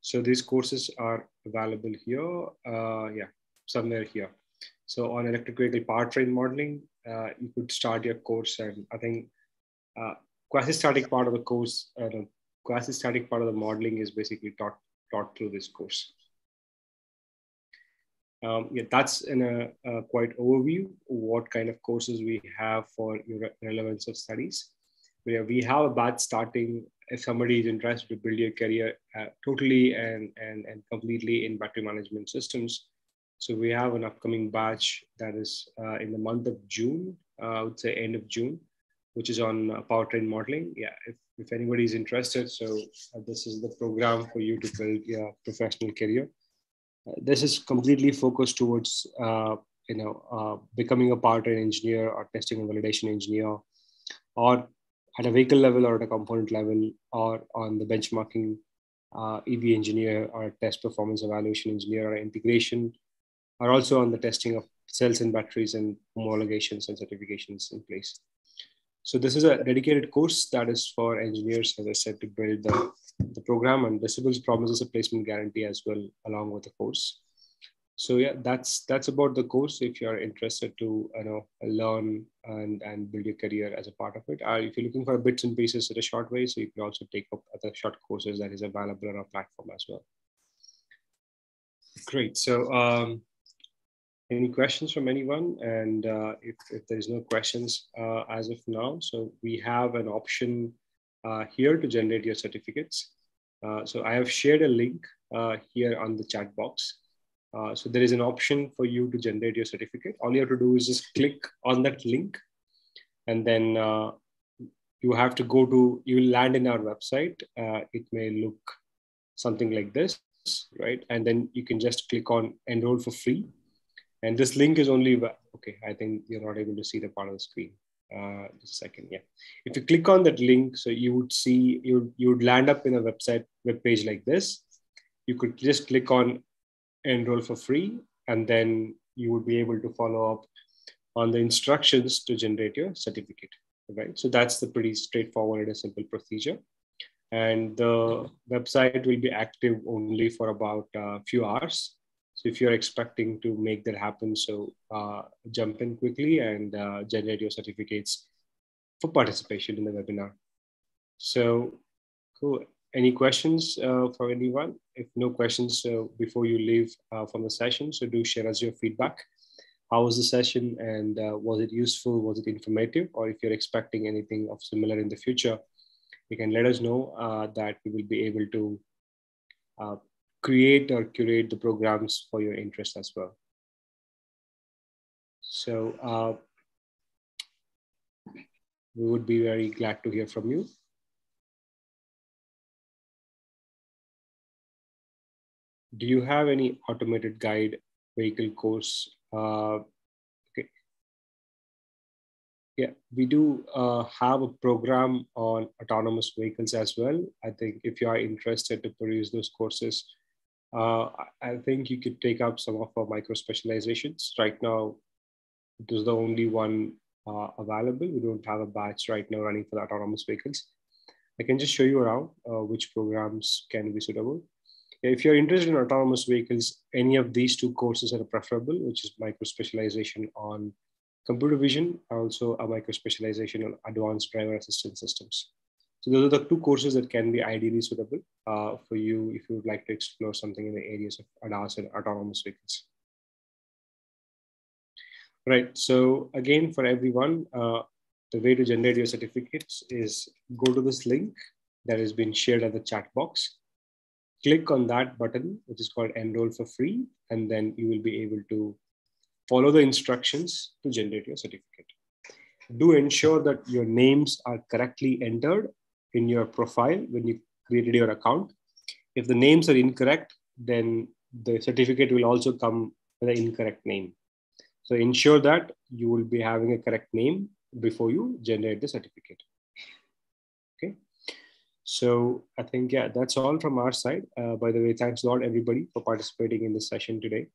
So these courses are available here. Uh, yeah, somewhere here. So on electric vehicle powertrain modeling, uh, you could start your course. And I think uh, quasi-static part of the course, uh, quasi-static part of the modeling is basically taught, taught through this course. Um, yeah, that's in a, a, quite overview what kind of courses we have for your relevance of studies. Where we have a batch starting if somebody is interested to build your career uh, totally and, and, and completely in battery management systems. So we have an upcoming batch that is uh, in the month of June, uh, I would say end of June, which is on uh, powertrain modeling. Yeah, if, if anybody is interested, so uh, this is the program for you to build your professional career this is completely focused towards uh, you know uh, becoming a powertrain engineer or testing and validation engineer or at a vehicle level or at a component level or on the benchmarking uh, ev engineer or test performance evaluation engineer or integration are also on the testing of cells and batteries and homologations and certifications in place. So this is a dedicated course that is for engineers as i said to build the the program and Decibels promises a placement guarantee as well along with the course. So yeah, that's that's about the course. If you're interested to you know learn and and build your career as a part of it, uh, if you're looking for bits and pieces in a short way, so you can also take up other short courses that is available on our platform as well. Great. So um, any questions from anyone? And uh, if, if there's no questions uh, as of now, so we have an option here to generate your certificates. Uh, so I have shared a link uh, here on the chat box. Uh, so there is an option for you to generate your certificate. All you have to do is just click on that link and then uh, you have to go to, you will land in our website. Uh, it may look something like this, right? And then you can just click on enroll for free. And this link is only, okay, I think you're not able to see the part of the screen. Uh, just a second, yeah. If you click on that link, so you would see, you, you would land up in a website web page like this. You could just click on enroll for free, and then you would be able to follow up on the instructions to generate your certificate, right? So that's the pretty straightforward and simple procedure. And the website will be active only for about a few hours. So if you're expecting to make that happen, so uh, jump in quickly and uh, generate your certificates for participation in the webinar. So cool. Any questions uh, for anyone? If no questions uh, before you leave uh, from the session, so do share us your feedback. How was the session and uh, was it useful? Was it informative? Or if you're expecting anything of similar in the future, you can let us know that we will be able to create or curate the programs for your interest as well. So we would be very glad to hear from you. do you have any automated guide vehicle course? Uh, okay. Yeah, we do uh, have a program on autonomous vehicles as well. I think if you are interested to produce those courses, uh, I think you could take up some of our micro specializations. Right now, it is the only one uh, available. We don't have a batch right now running for the autonomous vehicles. I can just show you around uh, which programs can be suitable. If you're interested in autonomous vehicles, any of these two courses are preferable, which is micro specialization on computer vision, also a micro specialization on advanced driver assistance systems. So those are the two courses that can be ideally suitable uh, for you if you would like to explore something in the areas of ADAS and autonomous vehicles. Right, so again, for everyone, uh, the way to generate your certificates is go to this link that has been shared at the chat box click on that button, which is called enroll for free, and then you will be able to follow the instructions to generate your certificate. Do ensure that your names are correctly entered in your profile when you created your account. If the names are incorrect, then the certificate will also come with an incorrect name. So ensure that you will be having a correct name before you generate the certificate. Okay. So I think, yeah, that's all from our side. Uh, by the way, thanks a lot, everybody, for participating in this session today.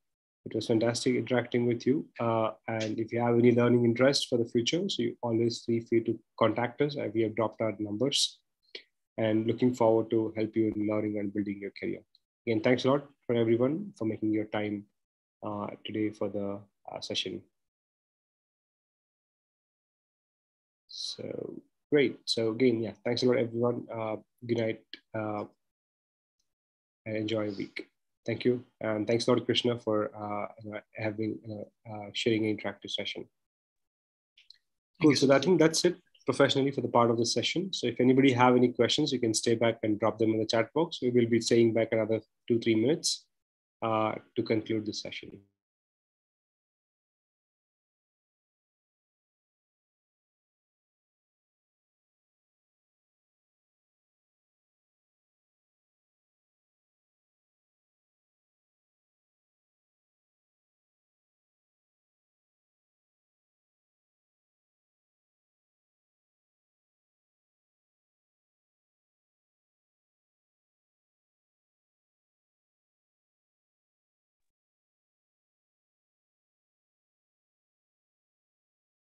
It was fantastic interacting with you. Uh, and if you have any learning interest for the future, so you always feel free to contact us. Uh, we have dropped our numbers and looking forward to help you in learning and building your career. Again, thanks a lot for everyone for making your time uh, today for the uh, session. So Great. So again, yeah, thanks a lot, everyone. Uh, good night uh, and enjoy your week. Thank you. And thanks a lot, Krishna, for uh, having uh, sharing an interactive session. Cool. So I think that's it professionally for the part of the session. So if anybody have any questions, you can stay back and drop them in the chat box. We will be staying back another two, three minutes uh, to conclude the session.